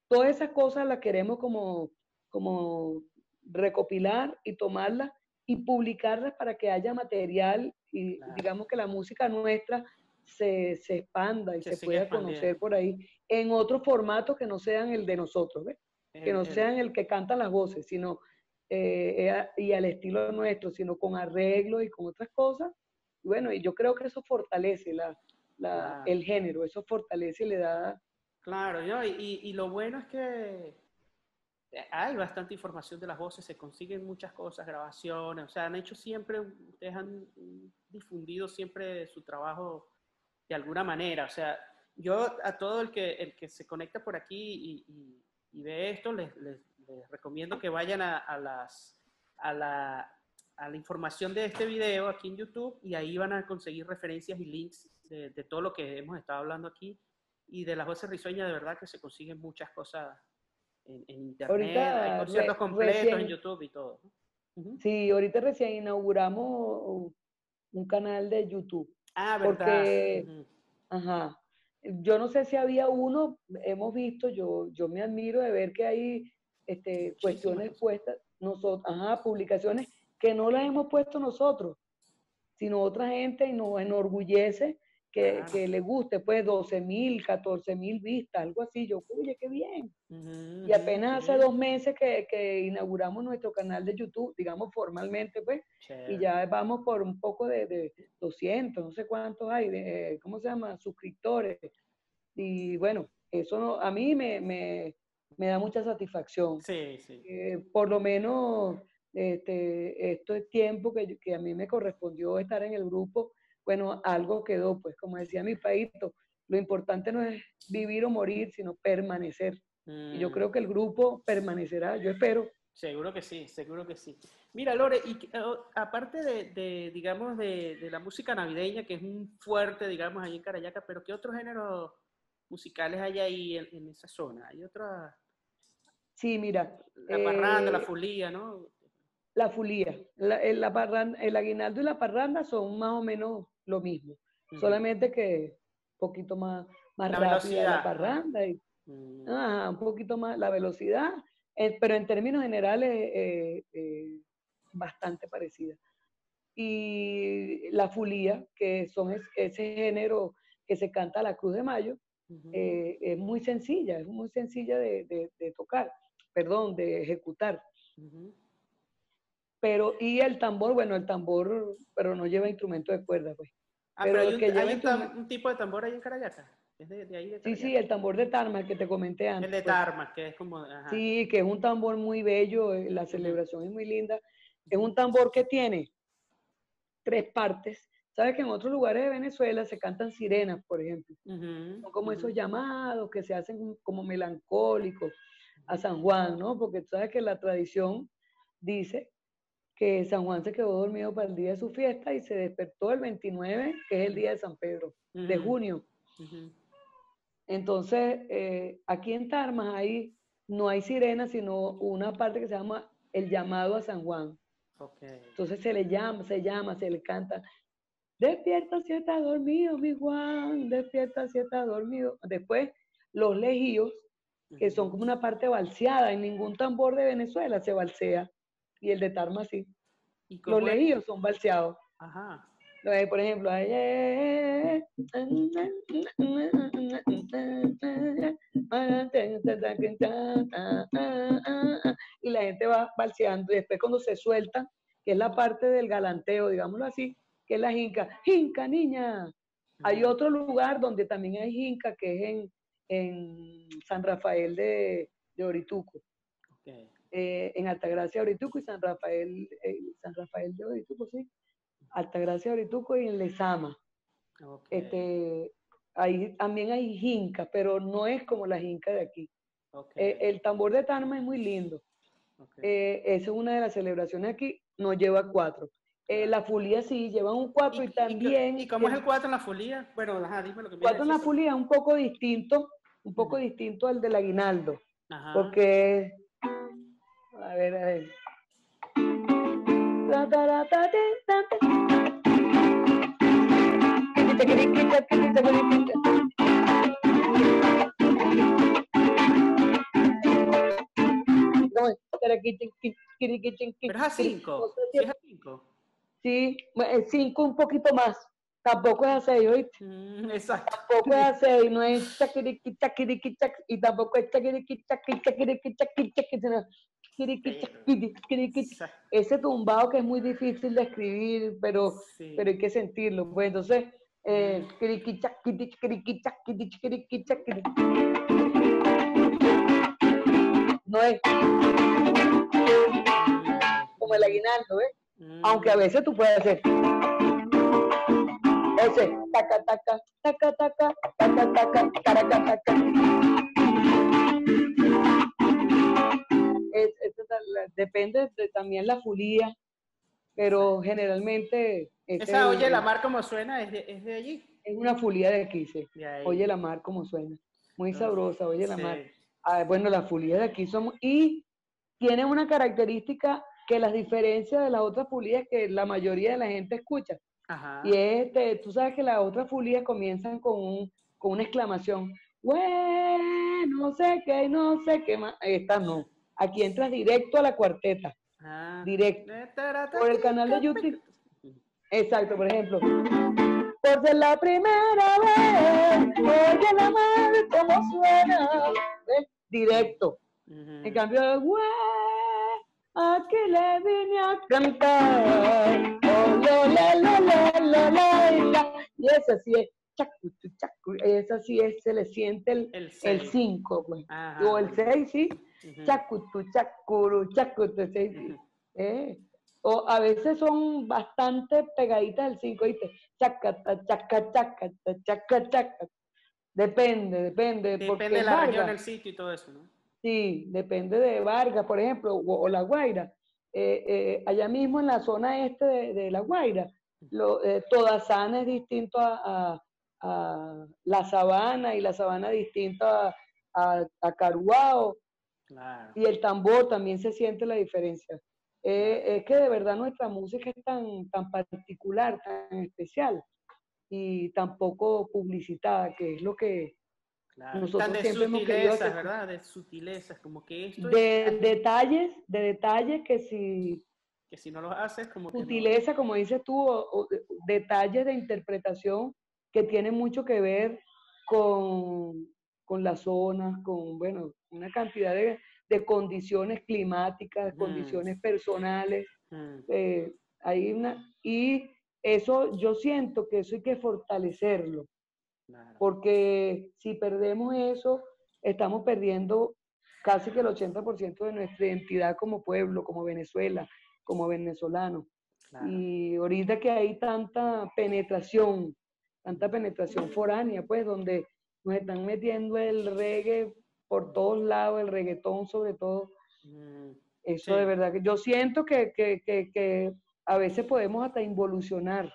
Todas esas cosas las queremos como, como recopilar y tomarlas y publicarlas para que haya material y digamos que la música nuestra se, expanda y se, pueda conocer por ahí en otros formatos que no sean el de nosotros, que no sean el que canta las voces, sino eh, eh, y al estilo nuestro, sino con arreglos y con otras cosas. Bueno, y yo creo que eso fortalece la, el género, eso fortalece y le da... Claro, y, y, lo bueno es que hay bastante información de las voces, se consiguen muchas cosas, grabaciones, o sea, han hecho siempre, ustedes han difundido siempre su trabajo de alguna manera, o sea, yo a todo el que, el que se conecta por aquí y, y, ve esto, les, les, les recomiendo que vayan a, las, a, la, a, la, información de este video aquí en YouTube y ahí van a conseguir referencias y links de, de todo lo que hemos estado hablando aquí y de las voces risueñas, de verdad que se consiguen muchas cosas en, internet, hay conciertos completos en YouTube y todo. Sí, ahorita recién inauguramos un canal de YouTube. Ah, ¿verdad? Porque, ajá, yo no sé si había uno, hemos visto, yo, yo me admiro de ver que hay este, cuestiones puestas, nosotros, ajá, publicaciones que no las hemos puesto nosotros, sino otra gente y nos enorgullece que, que le guste, pues 12 mil, 14 mil vistas, algo así. Yo, oye, qué bien. y apenas hace dos meses que, que, inauguramos nuestro canal de YouTube, digamos formalmente, pues, y ya vamos por un poco de, de 200, no sé cuántos hay, de, ¿cómo se llama? Suscriptores. Y bueno, eso a mí me, me me da mucha satisfacción. Sí, sí. Eh, por lo menos este, esto es tiempo que, que, a mí me correspondió estar en el grupo, bueno, algo quedó, pues como decía mi paíto, lo importante no es vivir o morir, sino permanecer. Y yo mm. creo que el grupo permanecerá, yo espero. Seguro que sí, seguro que sí. Mira, Lore, y aparte de, de digamos, de, de, la música navideña, que es un fuerte, digamos, ahí en Carayaca, pero ¿qué otro género musicales hay ahí en, en esa zona? ¿Hay otra, Sí, mira. La parranda, la eh, fulía, ¿no? La fulía. La, el, el aguinaldo y la parranda son más o menos lo mismo. Solamente que un poquito más, más la rápida la parranda. Y, un poquito más la velocidad. Eh, pero en términos generales, eh, bastante parecida. Y la fulía, que son ese género que se canta a la Cruz de Mayo, es muy sencilla, es muy sencilla de, de tocar perdón, de ejecutar. Pero, y el tambor, bueno, el tambor, pero no lleva instrumento de cuerda, pues. Ah, pero, hay, un, tipo de tambor ahí en Carayaca. ¿Es de, ahí sí, sí, el tambor de Tarma que te comenté antes. El de pues. Tarma, que es como... Sí, que es un tambor muy bello, eh, la celebración es muy linda. Es un tambor que tiene tres partes, Sabes que en otros lugares de Venezuela se cantan sirenas, por ejemplo. Son como esos llamados que se hacen como melancólicos a San Juan, ¿no? Porque tú sabes que la tradición dice que San Juan se quedó dormido para el día de su fiesta y se despertó el 29, que es el día de San Pedro, de junio. Entonces, eh, aquí en Tarmas hay, no hay sirena, sino una parte que se llama el llamado a San Juan. Entonces se le llama, se llama, se le canta. Despierta si está dormido, mi Juan, despierta si está dormido. Después, los lejíos, que son como una parte balseada, en ningún tambor de Venezuela se balsea, y el de Tarma sí. los lejíos son balseados. Ajá. Por ejemplo, y la gente va balseando y después cuando se suelta, que es la parte del galanteo, digámoslo así, que es la jinca. Jinca, niña. Hay otro lugar donde también hay jinca, que es en, San Rafael de, Orituco. Eh, en Altagracia, Orituco y San Rafael, eh, San Rafael de Orituco, sí. Altagracia, Orituco y en Lezama. Este, ahí también hay jinca, pero no es como la jinca de aquí. Eh, el tambor de Tarma es muy lindo. esa es una de las celebraciones aquí, nos lleva cuatro. Eh, la fulía sí, lleva un 4 y, también... ¿Y, cómo es el 4 en la fulía? Bueno, ajá, dime lo que 4 en la fulía es un poco distinto, un poco distinto al del aguinaldo. Ajá. Porque... A ver, a ver. Pero es a 5. es a 5. Sí, el 5 un poquito más. Tampoco es a 6, ¿oíste? Mm, exacto. Tampoco es a 6, no es chaquiriqui, chaquiriqui, y tampoco es chaquiriqui, chaquiriqui, chaquiriqui, ese tumbado que es muy difícil de escribir, pero, pero hay que sentirlo. Pues entonces, eh, no es. Como el aguinaldo, ¿ves? Aunque a veces tú puedes hacer. Ese taca taca taca taca taca taca taca taca es, depende de también la fulía pero generalmente esa oye la mar como suena es de, es de allí. Es una fulía de aquí sí. Oye la mar como suena. Muy ah, sabrosa oye la mar. Ah, bueno la fulía de aquí somos y tiene una característica que las diferencias de las otras fulías que la mayoría de la gente escucha. Y este, tú sabes que las otras fulías comienzan con, un, con una exclamación, bueno, no sé qué, no sé qué más. Esta no. Aquí entras directo a la cuarteta. Ah. Directo. Por el canal de YouTube. Exacto, por ejemplo. Por ser la primera vez, oye la madre cómo suena. Directo. En cambio, bueno, Aquí le vine a cantar. Oh, la, la, la, la, la, Y esa sí es chacu, chacu, esa sí es, se le siente el 5, pues. O el 6, sí. Chacu, chacuru, chacu, sí. Eh. O a veces son bastante pegaditas el 5, ¿viste? Chaca, chaca, chaca, chaca, chaca. Depende, depende. Depende de la región, el sitio y todo eso, ¿no? Sí, depende de Vargas, por ejemplo, o, La Guaira. Eh, eh, allá mismo en la zona este de, La Guaira, lo, eh, Todazana es distinto a, La Sabana y la Sabana distinto a, a, Caruao. Y el tambor también se siente la diferencia. es que de verdad nuestra música es tan, tan particular, tan especial y tan poco publicitada, que es lo que, nosotros de siempre sutilezas, ¿verdad? De sutilezas, como que esto de detalles, de detalles que si que si no los haces como sutileza, como dices tú, o, detalles de interpretación que tienen mucho que ver con, con las zonas, con bueno, una cantidad de, de condiciones climáticas, mm. condiciones personales. Mm. Eh, hay una, y eso yo siento que eso hay que fortalecerlo porque si perdemos eso, estamos perdiendo casi que el 80% de nuestra identidad como pueblo, como Venezuela, como venezolano. Y ahorita que hay tanta penetración, tanta penetración foránea, pues donde nos están metiendo el reggae por todos lados, el reggaetón sobre todo. Mm, eso de verdad que yo siento que, que, que, que, a veces podemos hasta involucionar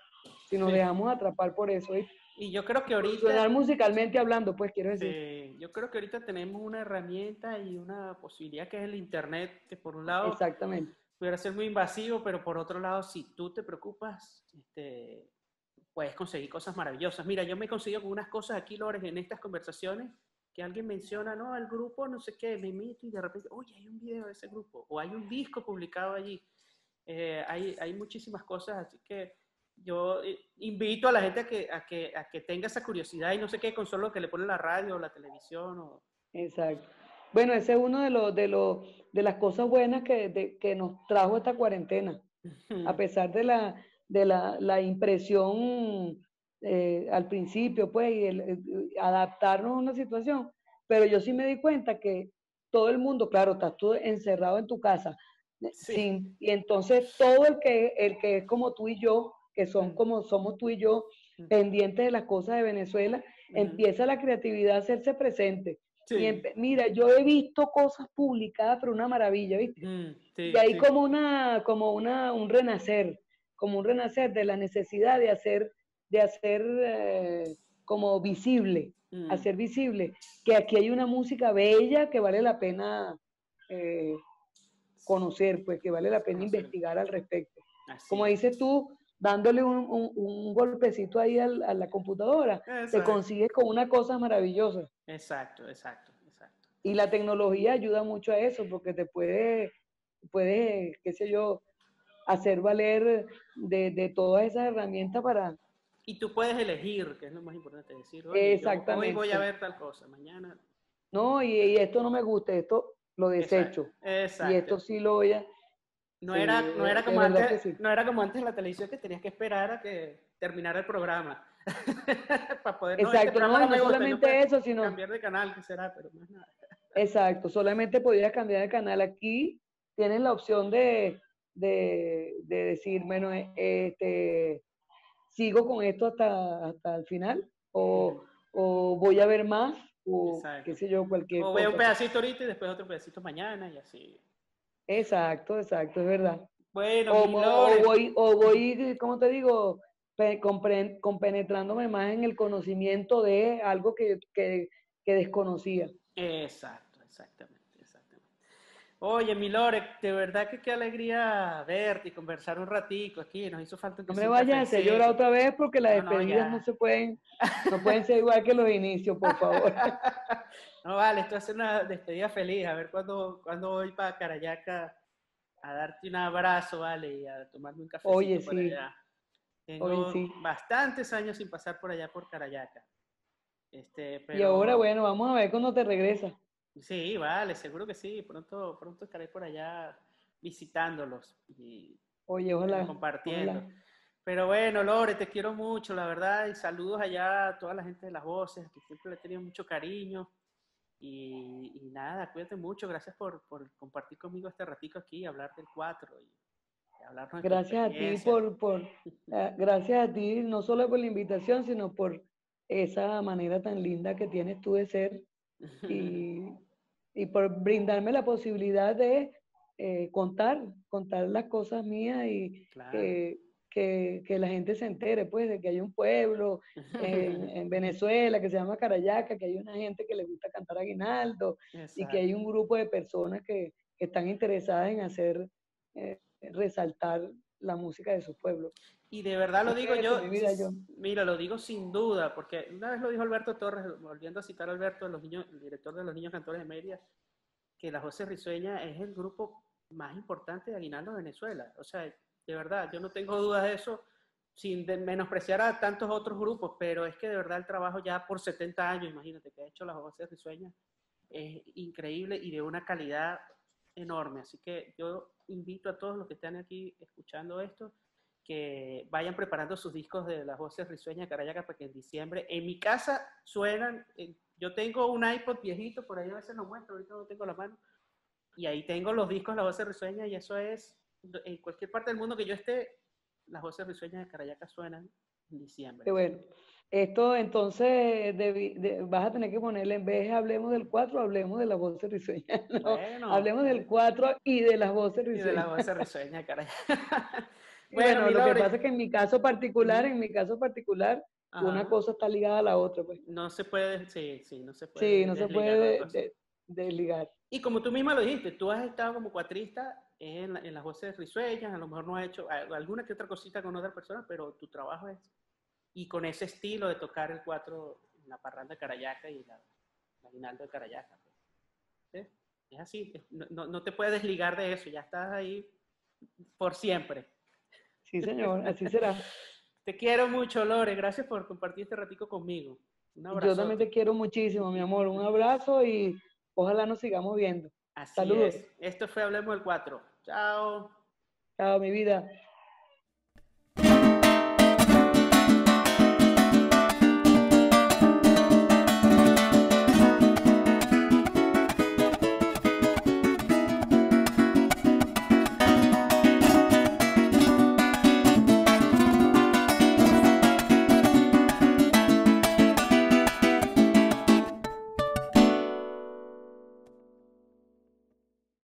si nos dejamos atrapar por eso. Y yo creo que ahorita... musicalmente hablando, pues quiero decir. Sí, yo creo que ahorita tenemos una herramienta y una posibilidad que es el Internet, que por un lado... Exactamente. Pudiera ser muy invasivo, pero por otro lado, si tú te preocupas, este, puedes conseguir cosas maravillosas. Mira, yo me he conseguido con unas cosas aquí, Lores, en estas conversaciones, que alguien menciona, no, el grupo, no sé qué, me meto y de repente, oye, hay un video de ese grupo, o hay un disco publicado allí. Eh, hay, hay muchísimas cosas, así que yo eh, invito a la gente a que, a que, a que tenga esa curiosidad y no sé qué con solo que le pone la radio o la televisión. O... Exacto. Bueno, ese es uno de, los, de, los, de las cosas buenas que, que nos trajo esta cuarentena. A pesar de la, de la, la impresión eh, al principio, pues, y el, adaptarnos a una situación. Pero yo sí me di cuenta que todo el mundo, claro, estás tú encerrado en tu casa, sin, y entonces todo el que, el que es como tú y yo, que son como somos tú y yo, pendientes de las cosas de Venezuela, empieza la creatividad a hacerse presente. Y mira, yo he visto cosas publicadas, pero una maravilla, ¿viste? y hay como una, como una, un renacer, como un renacer de la necesidad de hacer, de hacer eh, como visible, mm. hacer visible, que aquí hay una música bella que vale la pena eh, conocer, pues que vale la pena investigar al respecto. Como dices tú, dándole un, golpecito ahí a la computadora, te consigues con una cosa maravillosa. Exacto, exacto, exacto. Y la tecnología ayuda mucho a eso, porque te puede, puede qué sé yo, hacer valer de, de todas esas herramientas para... Y tú puedes elegir, que es lo más importante decir, Exactamente. hoy voy a ver tal cosa, mañana... No, y, esto no me gusta, esto lo desecho. Exacto. Y esto sí lo voy a no, era, no, era como antes, no era como antes la televisión que tenías que esperar a que terminara el programa. para poder, Exacto, no, no, solamente eso, sino... Cambiar de canal, que será, pero más nada. Exacto, solamente podías cambiar de canal. Aquí tienes la opción de, de, de decir, bueno, eh, este, sigo con esto hasta, hasta el final, o, o voy a ver más, o qué sé yo, cualquier O veo un pedacito ahorita y después otro pedacito mañana y así. Exacto, exacto, es verdad. Bueno, o, o voy, o voy, ¿cómo te digo? compenetrándome más en el conocimiento de algo que, que, que desconocía. Exacto, exactamente. Oye, Milore, de verdad que qué alegría verte y conversar un ratico aquí. Nos hizo falta No me vayas a llorar otra vez porque las despedidas no, se pueden, no pueden ser igual que los inicios, por favor. No, vale, esto es una despedida feliz. A ver cuándo, cuándo voy para Carayaca a darte un abrazo, vale, y a tomarme un café Oye, por sí. allá. Tengo bastantes años sin pasar por allá por Carayaca. Este, Y ahora, bueno, vamos a ver cuándo te regresas. Sí, vale, seguro que sí. Pronto, pronto estaré por allá visitándolos y Oye, ojalá, compartiendo. Pero bueno, Lore, te quiero mucho, la verdad, y saludos allá a toda la gente de las voces, que siempre le he tenido mucho cariño. Y, nada, cuídate mucho. Gracias por, por, compartir conmigo este ratico aquí, hablar del 4 y, hablar Gracias a ti por, por eh, gracias a ti, no solo por la invitación, sino por esa manera tan linda que tienes tú de ser y, y por brindarme la posibilidad de eh, contar, contar las cosas mías y que, que, la gente se entere, pues, de que hay un pueblo en, en, Venezuela que se llama Carayaca, que hay una gente que le gusta cantar aguinaldo y que hay un grupo de personas que, que están interesadas en hacer, eh, resaltar la música de su pueblo. Y de verdad lo digo yo, mira, lo digo sin duda, porque una vez lo dijo Alberto Torres, volviendo a citar a Alberto, los niños, el director de los Niños Cantores de Media, que la José Risueña es el grupo más importante de Aguinaldo de Venezuela. O sea, de verdad, yo no tengo dudas de eso, sin menospreciar a tantos otros grupos, pero es que de verdad el trabajo ya por 70 años, imagínate, que ha hecho las voces risueñas, es increíble y de una calidad enorme. Así que yo invito a todos los que están aquí escuchando esto, que vayan preparando sus discos de las voces risueñas de Carayaca para que en diciembre, en mi casa suenan, yo tengo un iPod viejito, por ahí a veces lo muestro, ahorita no tengo la mano, y ahí tengo los discos de las voces risueñas y eso es en cualquier parte del mundo que yo esté, las voces risueñas de Carayaca suenan en diciembre. Qué bueno. Esto entonces vas a tener que ponerle, en vez de hablemos del 4, hablemos de las voces risueñas. bueno, hablemos del 4 y de las voces risueñas. Y de las voces risueñas, caray. bueno, lo que pasa es que en mi caso particular, en mi caso particular, una cosa está ligada a la otra. Pues. No se puede, sí, sí, no se puede. Sí, no se puede desligar. Y como tú misma lo dijiste, tú has estado como cuatrista en, en las voces risueñas, a lo mejor no has hecho alguna que otra cosita con otras personas, pero tu trabajo es y con ese estilo de tocar el cuatro en la parranda de Carayaca y la, aguinaldo de Carayaca. Pues. Es así, no, no, te puedes desligar de eso, ya estás ahí por siempre. Sí, señor, así será. te quiero mucho, Lore, gracias por compartir este ratico conmigo. Un abrazo. Yo también te quiero muchísimo, mi amor. Un abrazo y ojalá nos sigamos viendo. Así Saludos. Es. Esto fue Hablemos del 4. Chao. Chao, mi vida.